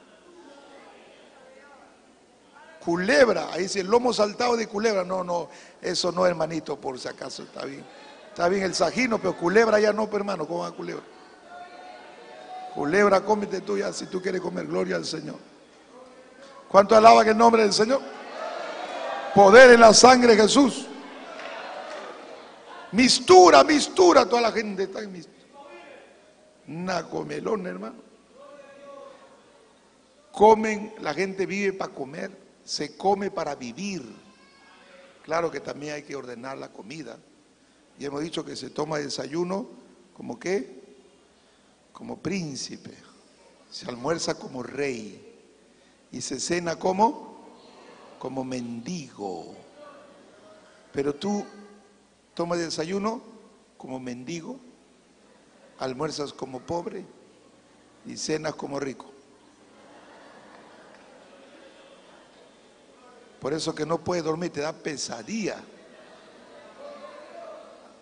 Culebra, ahí dice lomo saltado de culebra. No, no, eso no, hermanito, por si acaso está bien. Está bien el sajino, pero culebra ya no, hermano. ¿Cómo va culebra? Culebra, cómete tuya si tú quieres comer. Gloria al Señor. ¿Cuánto alaba que el nombre del Señor? Poder en la sangre Jesús. Mistura, mistura. Toda la gente está en mistura. Una comelón, hermano. Comen, la gente vive para comer. Se come para vivir. Claro que también hay que ordenar la comida. Y hemos dicho que se toma desayuno como que como príncipe, se almuerza como rey y se cena como como mendigo. Pero tú tomas desayuno como mendigo, almuerzas como pobre y cenas como rico. Por eso que no puedes dormir, te da pesadilla.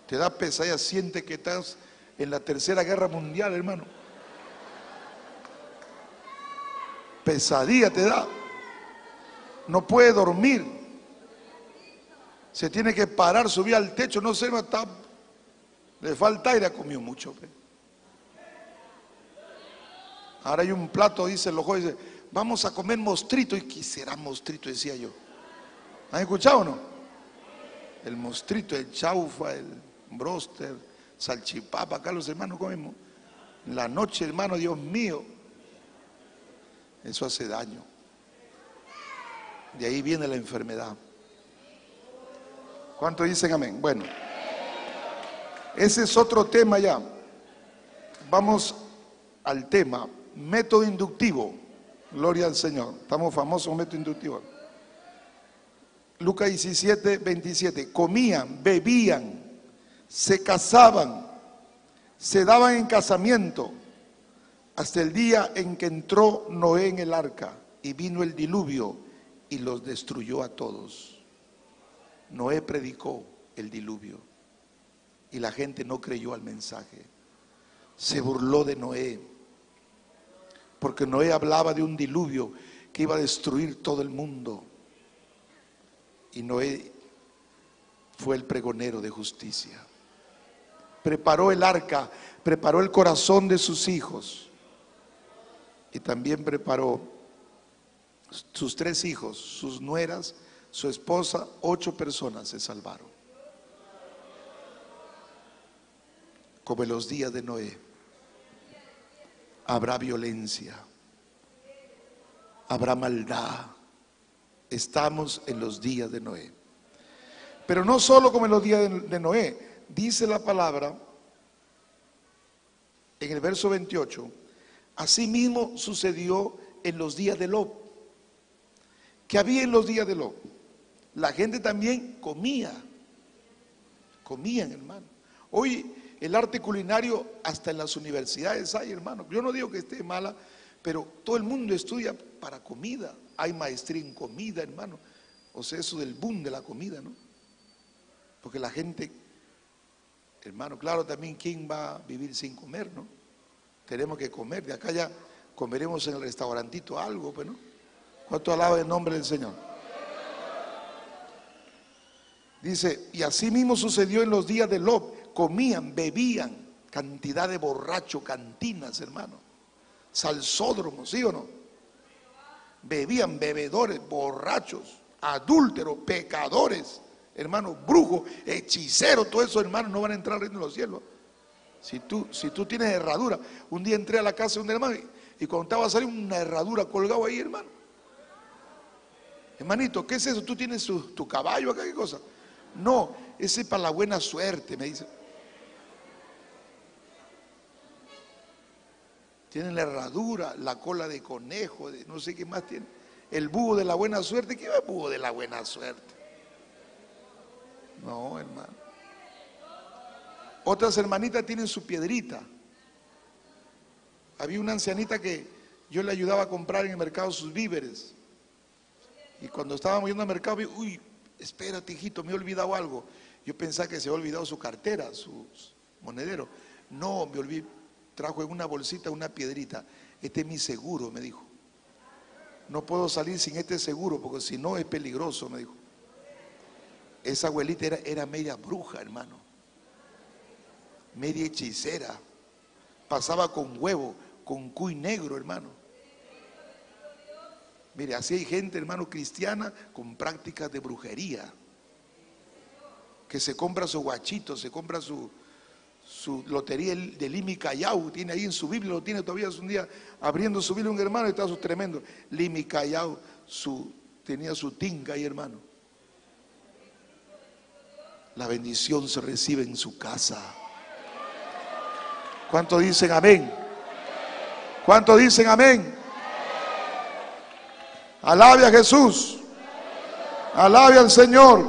Te da pesadilla, siente que estás en la tercera guerra mundial, hermano. Pesadilla te da. No puede dormir. Se tiene que parar, subir al techo, no sé, está, le falta aire, ha comido mucho. Ahora hay un plato, dice los jóvenes, vamos a comer mostrito. ¿Y qué será mostrito? Decía yo. ¿Han escuchado o no? El mostrito, el chaufa, el broster, salchipapa, acá los hermanos comemos. En la noche, hermano, Dios mío, eso hace daño. De ahí viene la enfermedad. ¿Cuánto dicen amén? Bueno, ese es otro tema ya. Vamos al tema, método inductivo. Gloria al Señor. Estamos famosos método inductivo. Lucas 17, 27. Comían, bebían, se casaban, se daban en casamiento hasta el día en que entró Noé en el arca y vino el diluvio y los destruyó a todos. Noé predicó el diluvio y la gente no creyó al mensaje. Se burló de Noé porque Noé hablaba de un diluvio que iba a destruir todo el mundo. Y Noé fue el pregonero de justicia. Preparó el arca, preparó el corazón de sus hijos y también preparó sus tres hijos, sus nueras, su esposa, ocho personas se salvaron. Como en los días de Noé, habrá violencia, habrá maldad. Estamos en los días de Noé. Pero no solo como en los días de, Noé, dice la palabra en el verso 28, asimismo sucedió en los días de Lot. ¿Qué había en los días de Lot? La gente también comía, comían hermano. Hoy el arte culinario hasta en las universidades hay hermano. Yo no digo que esté mala, pero todo el mundo estudia para comida. Hay maestría en comida hermano. O sea, eso del boom de la comida, ¿no? Porque la gente, hermano, claro también, ¿quién va a vivir sin comer, no? Tenemos que comer. De acá ya comeremos en el restaurantito algo, pues, ¿no? ¿Cuánto alaba el nombre del Señor? Dice, y así mismo sucedió en los días de Lot. Comían, bebían, cantidad de borrachos, cantinas, hermano. Salsódromos, ¿sí o no? Bebían bebedores, borrachos, adúlteros, pecadores, hermano, brujos, hechiceros, todo eso, hermano, no van a entrar al reino de los cielos. Si tú, si tú tienes herradura, un día entré a la casa de un hermano y, y cuando estaba a salir una herradura colgado ahí, hermano. Hermanito, ¿qué es eso? ¿Tú tienes tu, caballo acá? ¿Qué cosa? No, ese es para la buena suerte, me dice. Tienen la herradura, la cola de conejo, no sé qué más tiene. El búho de la buena suerte. ¿Qué va el búho de la buena suerte? No, hermano. Otras hermanitas tienen su piedrita. Había una ancianita que yo le ayudaba a comprar en el mercado sus víveres. Y cuando estábamos yendo al mercado, vi, uy, espérate, hijito, me he olvidado algo. Yo pensaba que se había olvidado su cartera, su monedero. No, me olvidé, trajo en una bolsita una piedrita. Este es mi seguro, me dijo. No puedo salir sin este seguro porque si no es peligroso, me dijo. Esa abuelita era, era media bruja, hermano. Media hechicera. Pasaba con huevo, con cuy negro, hermano. Mire, así hay gente, hermano, cristiana con prácticas de brujería. Que se compra su guachito, se compra su, su lotería de Limi Callao, tiene ahí en su Biblia, lo tiene todavía, un día abriendo su Biblia un hermano y está su tremendo. Limi Callao, su, tenía su tinga ahí, hermano. La bendición se recibe en su casa. ¿Cuánto dicen amén? ¿Cuánto dicen amén? Alabe a Jesús. Alabe al Señor.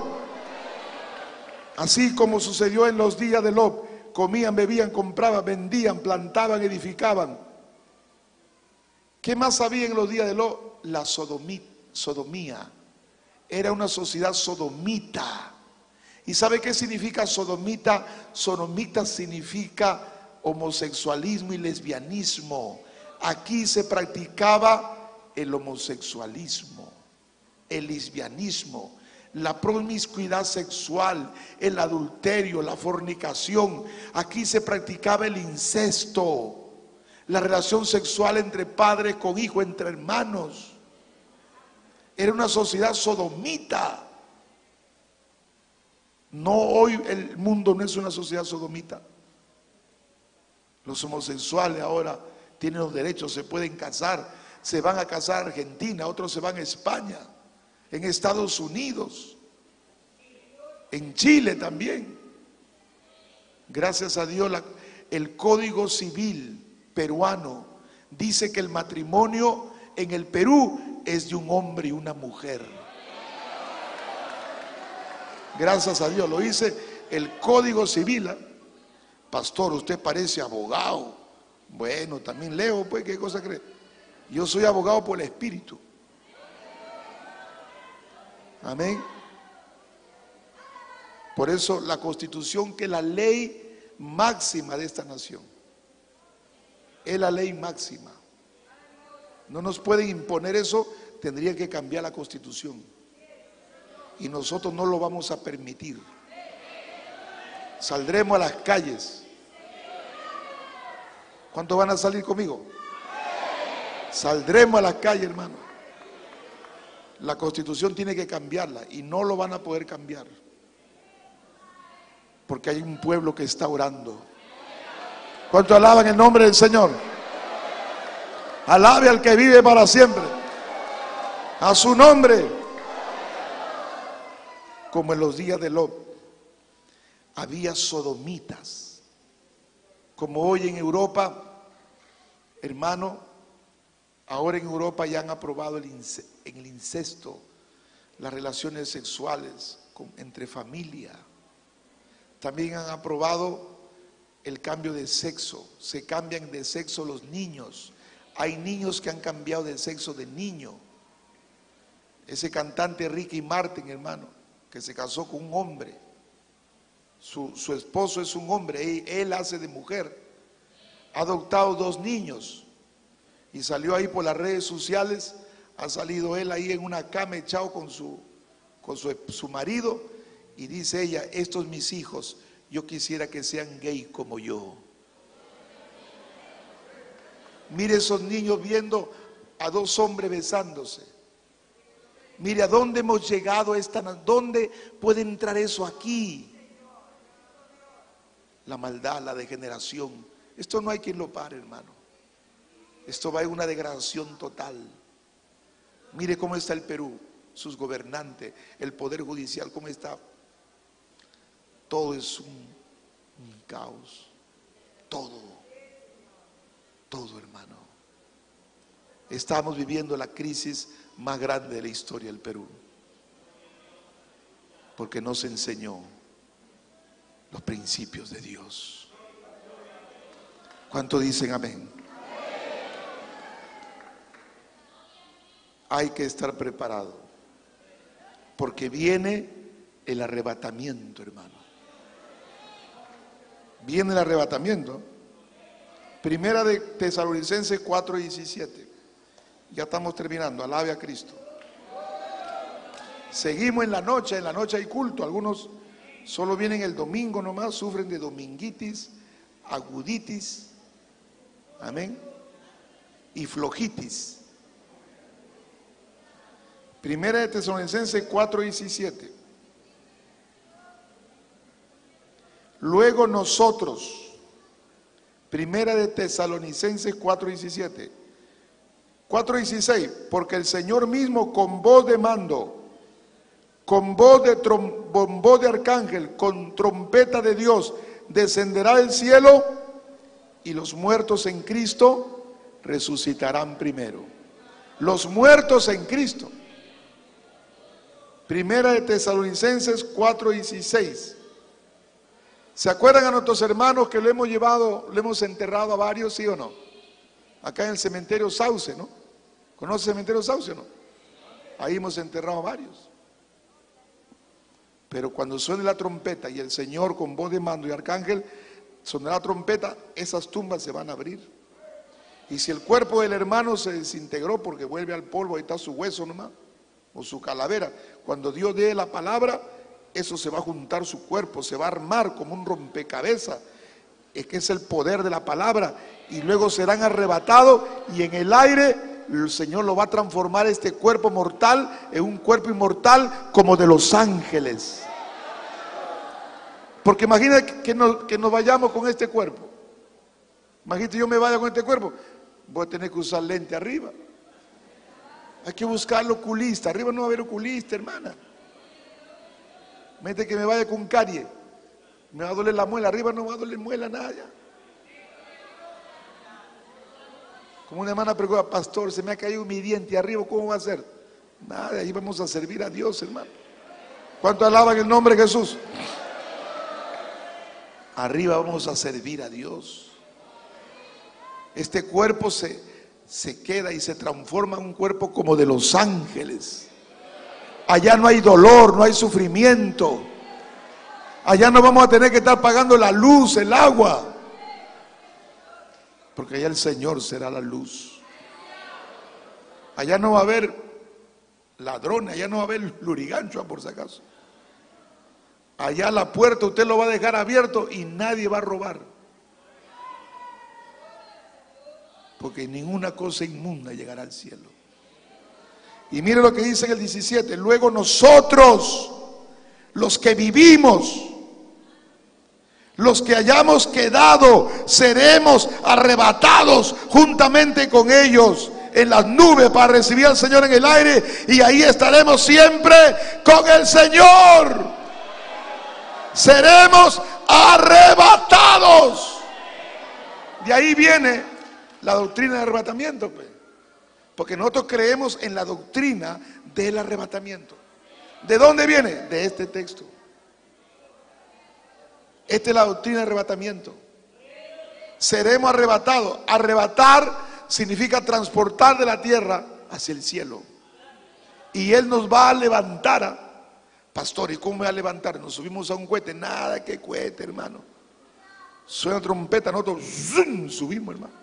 Así como sucedió en los días de Lot, comían, bebían, compraban, vendían, plantaban, edificaban. ¿Qué más había en los días de Lot? La sodomí- sodomía. Era una sociedad sodomita. ¿Y sabe qué significa sodomita? Sodomita significa homosexualismo y lesbianismo. Aquí se practicaba el homosexualismo, el lesbianismo, la promiscuidad sexual, el adulterio, la fornicación. Aquí se practicaba el incesto, la relación sexual entre padre con hijo, entre hermanos. Era una sociedad sodomita. No hoy el mundo no es una sociedad sodomita. Los homosexuales ahora tienen los derechos, se pueden casar, se van a casar a Argentina, otros se van a España, en Estados Unidos, en Chile también. Gracias a Dios el Código Civil peruano dice que el matrimonio en el Perú es de un hombre y una mujer. Gracias a Dios, lo dice el Código Civil. ¿ah? Pastor, usted parece abogado. Bueno, también leo, pues, ¿qué cosa cree? Yo soy abogado por el Espíritu. Amén. Por eso la constitución que es la ley máxima de esta nación. Es la ley máxima. No nos pueden imponer eso, tendría que cambiar la constitución. Y nosotros no lo vamos a permitir. Saldremos a las calles. ¿Cuántos van a salir conmigo? Saldremos a las calles, hermano. La constitución tiene que cambiarla y no lo van a poder cambiar. Porque hay un pueblo que está orando. ¿Cuánto alaban el nombre del Señor? Alabe al que vive para siempre. A su nombre. Como en los días de Lot había sodomitas. Como hoy en Europa, hermano, ahora en Europa ya han aprobado el, incesto, las relaciones sexuales entre familia. También han aprobado el cambio de sexo. Se cambian de sexo los niños. Hay niños que han cambiado de sexo de niño. Ese cantante Ricky Martin, hermano, que se casó con un hombre su, esposo es un hombre, él, hace de mujer. Ha adoptado dos niños y salió ahí por las redes sociales. Ha salido él ahí en una cama echado con su, con su, su marido y dice ella, estos mis hijos, yo quisiera que sean gay como yo. Mire esos niños viendo a dos hombres besándose. Mire a dónde hemos llegado esta ¿Dónde puede entrar eso aquí? la maldad, la degeneración. Esto no hay quien lo pare, hermano. Esto va en una degradación total. Mire cómo está el Perú, sus gobernantes, el poder judicial, cómo está. Todo es un, un caos. Todo. Todo, hermano. Estamos viviendo la crisis más grande de la historia del Perú. Porque no se enseñó los principios de Dios. ¿Cuánto dicen amén? Hay que estar preparado, porque viene el arrebatamiento, hermano. Viene el arrebatamiento. Primera de Tesalonicenses 4:17. Ya estamos terminando. Alabe a Cristo. Seguimos en la noche, en la noche hay culto. Algunos Solo vienen el domingo nomás, sufren de dominguitis, aguditis, amén, y flojitis. Primera de Tesalonicenses 4:17. Luego nosotros, Primera de Tesalonicenses 4:17. 4:16, porque el Señor mismo con voz de mando con voz de, de arcángel, con trompeta de Dios, descenderá del cielo y los muertos en Cristo resucitarán primero. Los muertos en Cristo. Primera de Tesalonicenses 4:16. ¿Se acuerdan a nuestros hermanos que lo hemos llevado, lo hemos enterrado a varios, sí o no? Acá en el cementerio Sauce, ¿no? ¿Conoce el cementerio Sauce o no? Ahí hemos enterrado a varios. Pero cuando suene la trompeta y el Señor con voz de mando y arcángel sonará la trompeta, esas tumbas se van a abrir. Y si el cuerpo del hermano se desintegró porque vuelve al polvo, ahí está su hueso nomás, o su calavera, cuando Dios dé la palabra, eso se va a juntar su cuerpo, se va a armar como un rompecabezas. Es que es el poder de la palabra. Y luego serán arrebatados y en el aire el Señor lo va a transformar este cuerpo mortal en un cuerpo inmortal como de los ángeles. Porque imagínate que nos, que nos vayamos con este cuerpo. Imagínate yo me vaya con este cuerpo. Voy a tener que usar lente arriba. Hay que buscar oculista. Arriba no va a haber oculista, hermana. Mete que me vaya con carie. Me va a doler la muela. Arriba no va a doler muela nada. ya. Como una hermana pregunta, pastor, se me ha caído mi diente arriba, ¿cómo va a ser? Nada, ahí vamos a servir a Dios, hermano. ¿Cuánto alaban el nombre de Jesús? Arriba vamos a servir a Dios. Este cuerpo se, se queda y se transforma en un cuerpo como de los ángeles. Allá no hay dolor, no hay sufrimiento. Allá no vamos a tener que estar pagando la luz, el agua. Porque allá el Señor será la luz. Allá no va a haber ladrones, allá no va a haber lurigancho, por si acaso. Allá la puerta usted lo va a dejar abierto y nadie va a robar. Porque ninguna cosa inmunda llegará al cielo. Y mire lo que dice en el 17. Luego nosotros, los que vivimos, los que hayamos quedado, seremos arrebatados juntamente con ellos en las nubes para recibir al Señor en el aire y ahí estaremos siempre con el Señor. Seremos arrebatados. De ahí viene la doctrina del arrebatamiento, pues. Porque nosotros creemos en la doctrina del arrebatamiento. ¿De dónde viene? De este texto. Esta es la doctrina del arrebatamiento. Seremos arrebatados. Arrebatar significa transportar de la tierra hacia el cielo. Y Él nos va a levantar. Pastor, ¿y cómo me va a levantar? Nos subimos a un cohete. Nada que cohete, hermano. Suena trompeta, nosotros subimos, hermano.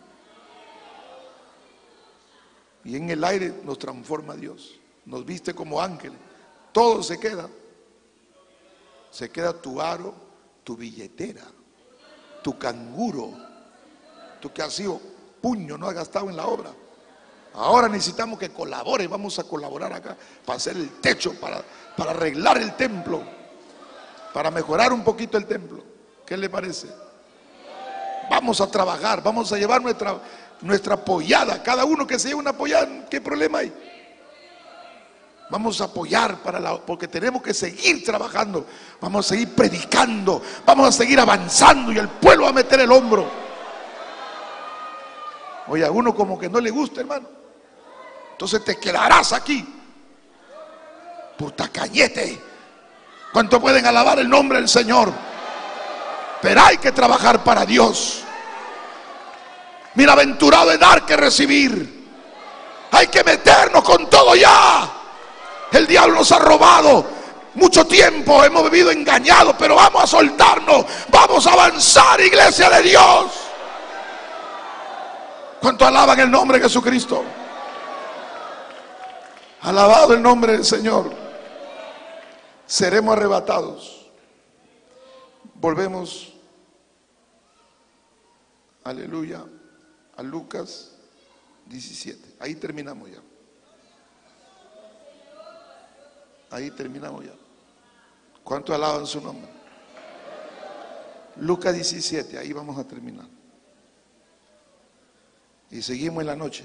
Y en el aire nos transforma Dios. Nos viste como ángeles. Todo se queda. Se queda tu aro, tu billetera, tu canguro, tu que has sido puño, no has gastado en la obra. Ahora necesitamos que colabore, vamos a colaborar acá para hacer el techo, para, para arreglar el templo, para mejorar un poquito el templo. ¿Qué le parece? Vamos a trabajar, vamos a llevar nuestra, nuestra apoyada. Cada uno que se lleve una apoyada, ¿qué problema hay? Vamos a apoyar para la, porque tenemos que seguir trabajando. Vamos a seguir predicando. Vamos a seguir avanzando y el pueblo va a meter el hombro. Oye, a uno como que no le gusta, hermano. Entonces te quedarás aquí. Por tacañete. ¿Cuánto pueden alabar el nombre del Señor? Pero hay que trabajar para Dios. Bienaventurado es dar que recibir. Hay que meternos con todo ya. El diablo nos ha robado mucho tiempo. Hemos vivido engañados, pero vamos a soltarnos. Vamos a avanzar, iglesia de Dios. ¿Cuánto alaban el nombre de Jesucristo? Alabado el nombre del Señor. Seremos arrebatados. Volvemos. Aleluya a Lucas 17. Ahí terminamos ya. Ahí terminamos ya. ¿Cuánto alaban su nombre? Lucas 17, ahí vamos a terminar. Y seguimos en la noche.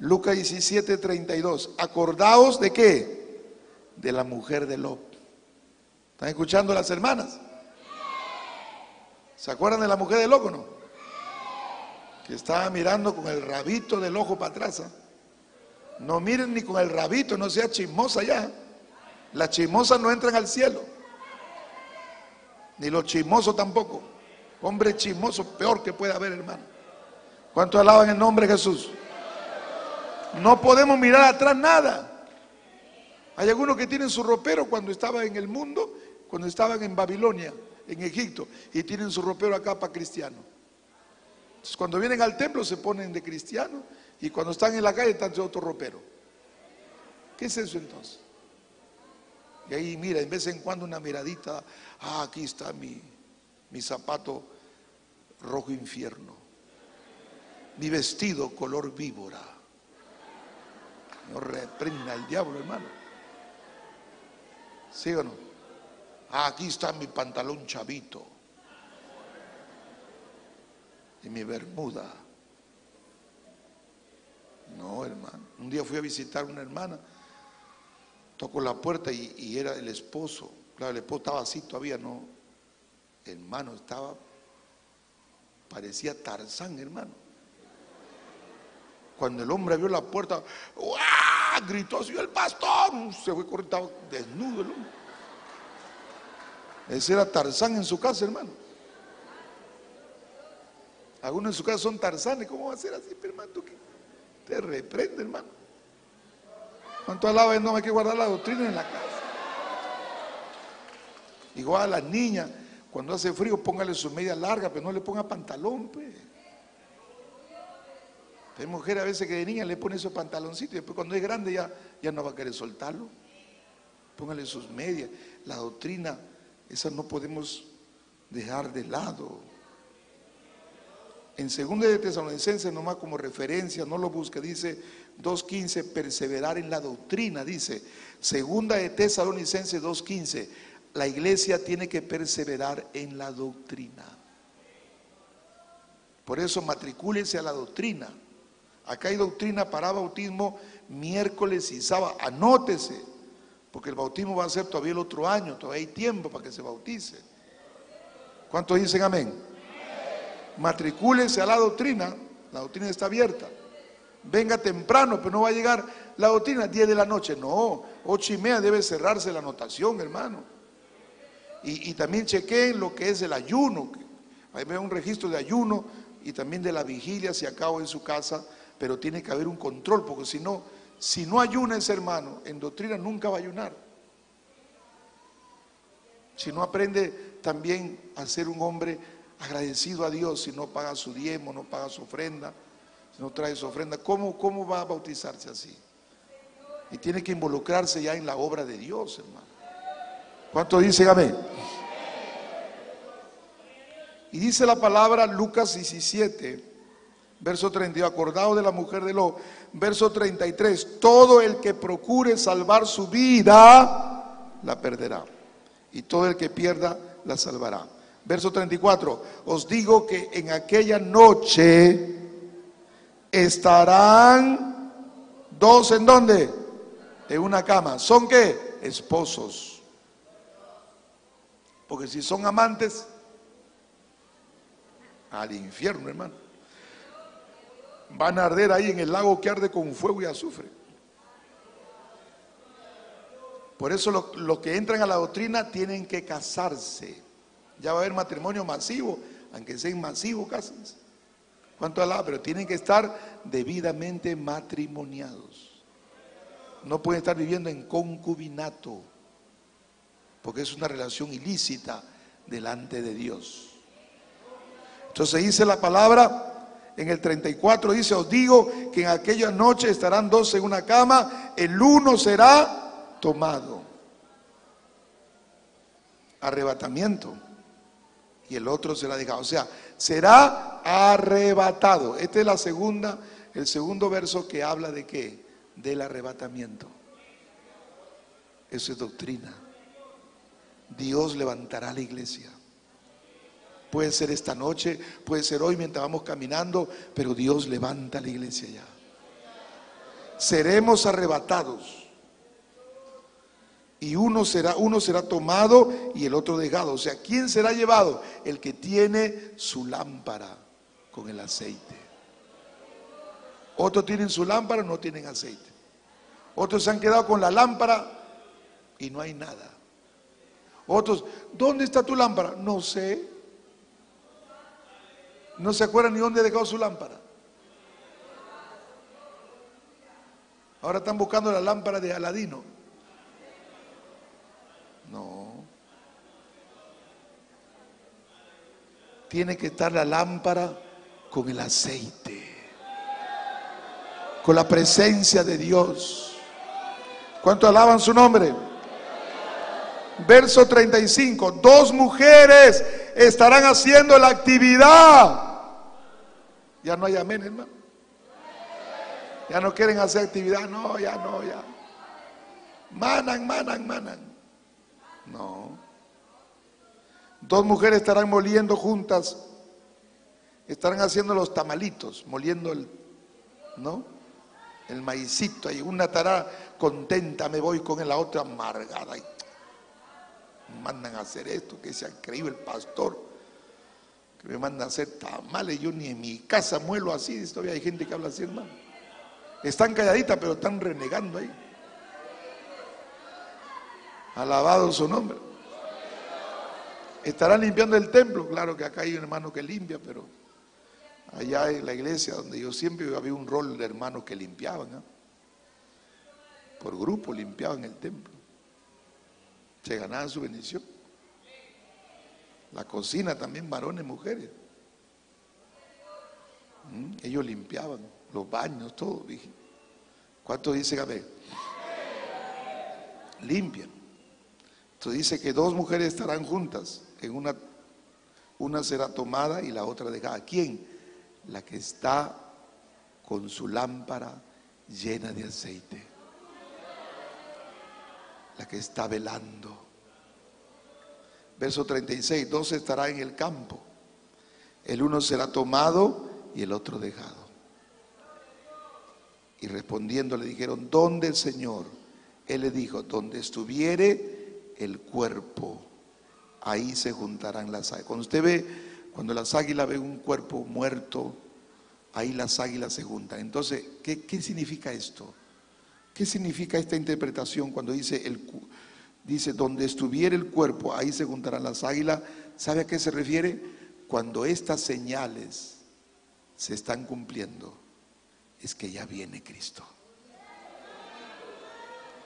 Lucas 17, 32. Acordaos de qué? De la mujer de Lot. ¿Están escuchando las hermanas? ¿Se acuerdan de la mujer de Lot o no? que estaba mirando con el rabito del ojo para atrás. ¿ah? No miren ni con el rabito, no sea chismosa ya. Las chismosas no entran al cielo. Ni los chismosos tampoco. Hombre chismoso, peor que puede haber, hermano. ¿Cuánto alaban el nombre de Jesús? No podemos mirar atrás nada. Hay algunos que tienen su ropero cuando estaban en el mundo, cuando estaban en Babilonia, en Egipto, y tienen su ropero acá para cristiano. Entonces, cuando vienen al templo se ponen de cristiano y cuando están en la calle están de otro ropero. ¿Qué es eso entonces? Y ahí mira, en vez en cuando una miradita, ah, aquí está mi, mi zapato rojo infierno, mi vestido color víbora. No reprenda al diablo, hermano. ¿Sí o no? Ah, aquí está mi pantalón chavito y mi bermuda. No, hermano. Un día fui a visitar a una hermana, tocó la puerta y, era el esposo. Claro, el esposo estaba así todavía, no. Hermano, estaba, parecía Tarzán, hermano. Cuando el hombre abrió la puerta, ¡guau! gritó así el pastor, se fue corriendo, desnudo el hombre. Ese era Tarzán en su casa, hermano. Algunos en su casa son tarzanes, ¿cómo va a ser así, hermano? ¿Tú qué? Te reprende, hermano. ¿Cuánto alaba no hay que guardar la doctrina en la casa? Igual a las niñas, cuando hace frío, póngale su media larga, pero no le ponga pantalón, pues. Hay mujeres a veces que de niña le pone esos pantaloncitos y después cuando es grande ya, ya no va a querer soltarlo. Póngale sus medias. La doctrina, esa no podemos dejar de lado. En 2 de Tesalonicenses, nomás como referencia, no lo busque, dice 2.15, perseverar en la doctrina, dice. Segunda de Tesalonicenses 2.15, la iglesia tiene que perseverar en la doctrina. Por eso matricúlense a la doctrina. Acá hay doctrina para bautismo miércoles y sábado. Anótese, porque el bautismo va a ser todavía el otro año, todavía hay tiempo para que se bautice. ¿Cuántos dicen amén? Matricúlense a la doctrina, la doctrina está abierta. Venga temprano, pero no va a llegar la doctrina 10 de la noche. No, ocho y media debe cerrarse la anotación, hermano. Y, y también chequeen lo que es el ayuno. Ahí un registro de ayuno y también de la vigilia si acabo en su casa, pero tiene que haber un control, porque si no, si no ayuna ese hermano, en doctrina nunca va a ayunar. Si no aprende también a ser un hombre agradecido a Dios, si no paga su diezmo, no paga su ofrenda, si no trae su ofrenda, ¿cómo, cómo va a bautizarse así? Y tiene que involucrarse ya en la obra de Dios, hermano. ¿Cuánto dicen amén? Y dice la palabra Lucas 17, verso 32, acordado de la mujer de lo, verso 33, todo el que procure salvar su vida, la perderá. Y todo el que pierda, la salvará. Verso 34, os digo que en aquella noche estarán dos en donde? En una cama. ¿Son qué? Esposos. Porque si son amantes, al infierno, hermano. Van a arder ahí en el lago que arde con fuego y azufre. Por eso los que entran a la doctrina tienen que casarse. Ya va a haber matrimonio masivo, aunque sean masivos casas. ¿Cuánto alaba? Pero tienen que estar debidamente matrimoniados. No pueden estar viviendo en concubinato, porque es una relación ilícita delante de Dios. Entonces dice la palabra en el 34, dice, os digo que en aquella noche estarán dos en una cama, el uno será tomado. Arrebatamiento. Y el otro será dejado. O sea, será arrebatado. Esta es la segunda, el segundo verso que habla de qué? Del arrebatamiento. Eso es doctrina. Dios levantará la iglesia. Puede ser esta noche, puede ser hoy mientras vamos caminando, pero Dios levanta la iglesia ya. Seremos arrebatados. Y uno será, uno será tomado y el otro dejado. O sea, ¿quién será llevado? El que tiene su lámpara con el aceite. Otros tienen su lámpara, no tienen aceite. Otros se han quedado con la lámpara y no hay nada. Otros, ¿dónde está tu lámpara? No sé. No se acuerdan ni dónde ha dejado su lámpara. Ahora están buscando la lámpara de Aladino. No. Tiene que estar la lámpara con el aceite, con la presencia de Dios. ¿Cuánto alaban su nombre? Verso 35, dos mujeres estarán haciendo la actividad. Ya no hay amén, hermano. Ya no quieren hacer actividad, no, ya no, ya. Manan, manan, manan. No. Dos mujeres estarán moliendo juntas, estarán haciendo los tamalitos, moliendo el, ¿no? El maicito ahí. Una estará contenta, me voy con la otra amargada. Y mandan a hacer esto, que se ha creído el pastor, que me mandan a hacer tamales. Yo ni en mi casa muelo así. Todavía hay gente que habla así, hermano. Están calladitas, pero están renegando ahí. Alabado su nombre. ¿Estarán limpiando el templo? Claro que acá hay un hermano que limpia, pero allá en la iglesia donde yo siempre había un rol de hermanos que limpiaban. ¿ah? Por grupo limpiaban el templo. Se ganaban su bendición. La cocina también, varones, mujeres. ¿Mm? Ellos limpiaban los baños, todo. Dije. ¿Cuánto dice Gabriel? Limpian. Entonces dice que dos mujeres estarán juntas. En una, una será tomada y la otra dejada. ¿Quién? La que está con su lámpara llena de aceite. La que está velando. Verso 36, dos estará en el campo. El uno será tomado y el otro dejado. Y respondiendo le dijeron, ¿dónde el Señor? Él le dijo, donde estuviere el cuerpo, ahí se juntarán las águilas. Cuando usted ve, cuando las águilas ven un cuerpo muerto, ahí las águilas se juntan. Entonces, ¿qué, qué significa esto? ¿Qué significa esta interpretación cuando dice, el, dice, donde estuviere el cuerpo, ahí se juntarán las águilas? ¿Sabe a qué se refiere? Cuando estas señales se están cumpliendo es que ya viene Cristo.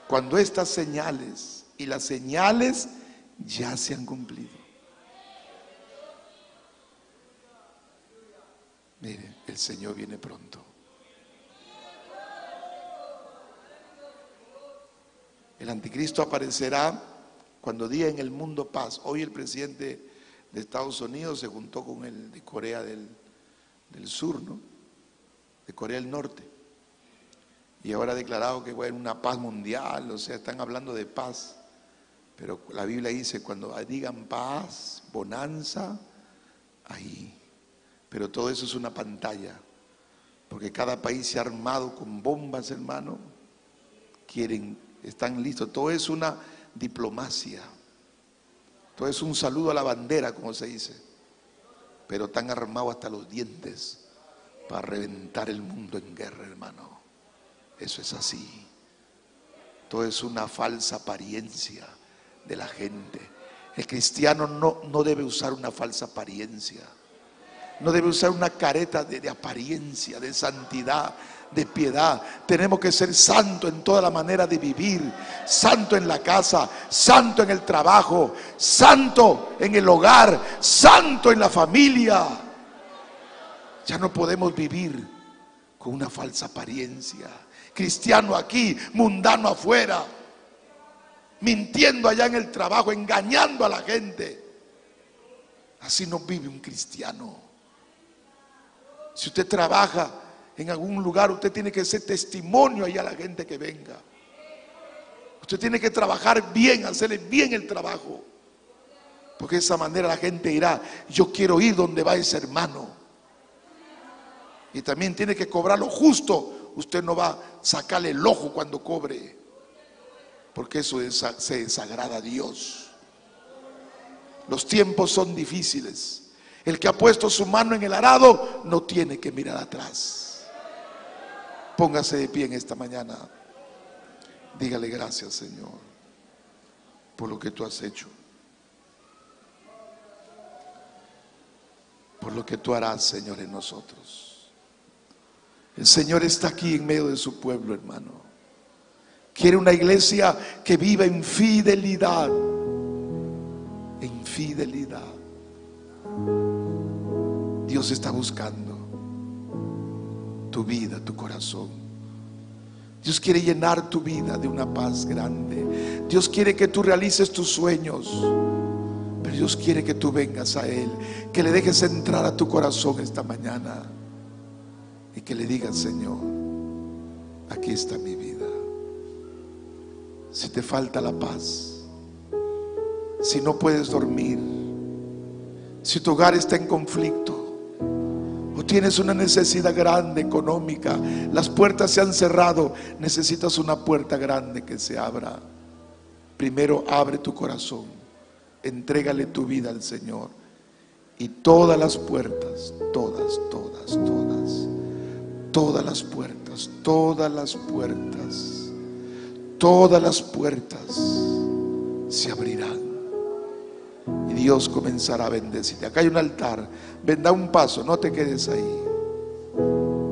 Cuando estas señales y las señales ya se han cumplido. Mire, el Señor viene pronto. El anticristo aparecerá cuando diga en el mundo paz. Hoy el presidente de Estados Unidos se juntó con el de Corea del, del Sur, ¿no? de Corea del Norte. Y ahora ha declarado que va a haber una paz mundial, o sea, están hablando de paz. Pero la Biblia dice, cuando digan paz, bonanza, ahí. Pero todo eso es una pantalla, porque cada país se ha armado con bombas, hermano. Quieren, están listos. Todo es una diplomacia. Todo es un saludo a la bandera, como se dice. Pero están armados hasta los dientes para reventar el mundo en guerra, hermano. Eso es así. Todo es una falsa apariencia de la gente. El cristiano no, no debe usar una falsa apariencia. No debe usar una careta de, de apariencia, de santidad, de piedad. Tenemos que ser santo en toda la manera de vivir. Santo en la casa, santo en el trabajo, santo en el hogar, santo en la familia. Ya no podemos vivir con una falsa apariencia. Cristiano aquí, mundano afuera, mintiendo allá en el trabajo, engañando a la gente. Así no vive un cristiano. Si usted trabaja en algún lugar, usted tiene que ser testimonio allá a la gente que venga. Usted tiene que trabajar bien, hacerle bien el trabajo. Porque de esa manera la gente dirá, yo quiero ir donde va ese hermano y también tiene que cobrar lo justo. Usted no va a sacarle el ojo cuando cobre, porque eso se desagrada a Dios. Los tiempos son difíciles. El que ha puesto su mano en el arado no tiene que mirar atrás. Póngase de pie en esta mañana. Dígale gracias, Señor, por lo que tú has hecho. Por lo que tú harás, Señor, en nosotros. El Señor está aquí en medio de su pueblo, hermano. Quiere una iglesia que viva en fidelidad. En fidelidad. Dios está buscando tu vida, tu corazón. Dios quiere llenar tu vida de una paz grande. Dios quiere que tú realices tus sueños. Pero Dios quiere que tú vengas a Él, que le dejes entrar a tu corazón esta mañana y que le digas, Señor, aquí está mi vida. Si te falta la paz, si no puedes dormir, si tu hogar está en conflicto, o tienes una necesidad grande económica, las puertas se han cerrado, necesitas una puerta grande que se abra. Primero abre tu corazón, entrégale tu vida al Señor y todas las puertas, todas, todas, todas, todas las puertas, todas las puertas, todas las puertas se abrirán. Y Dios comenzará a bendecirte. Acá hay un altar. Ven, da un paso, no te quedes ahí.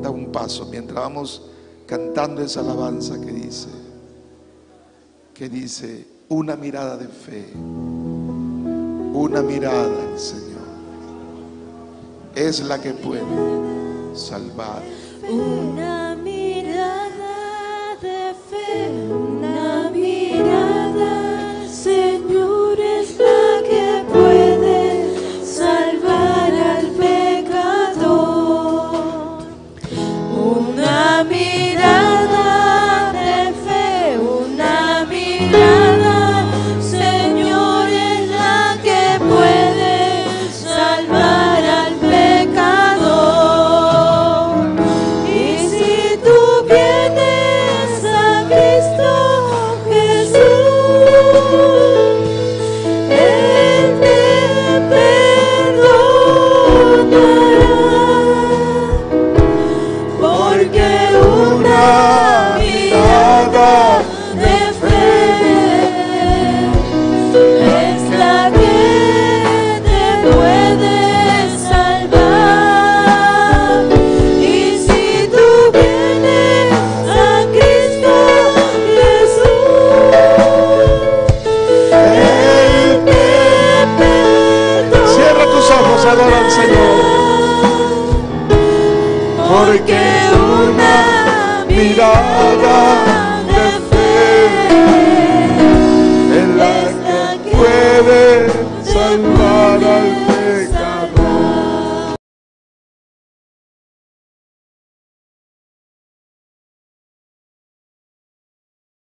Da un paso mientras vamos cantando esa alabanza que dice, que dice, una mirada de fe, una mirada al Señor, es la que puede salvar. Una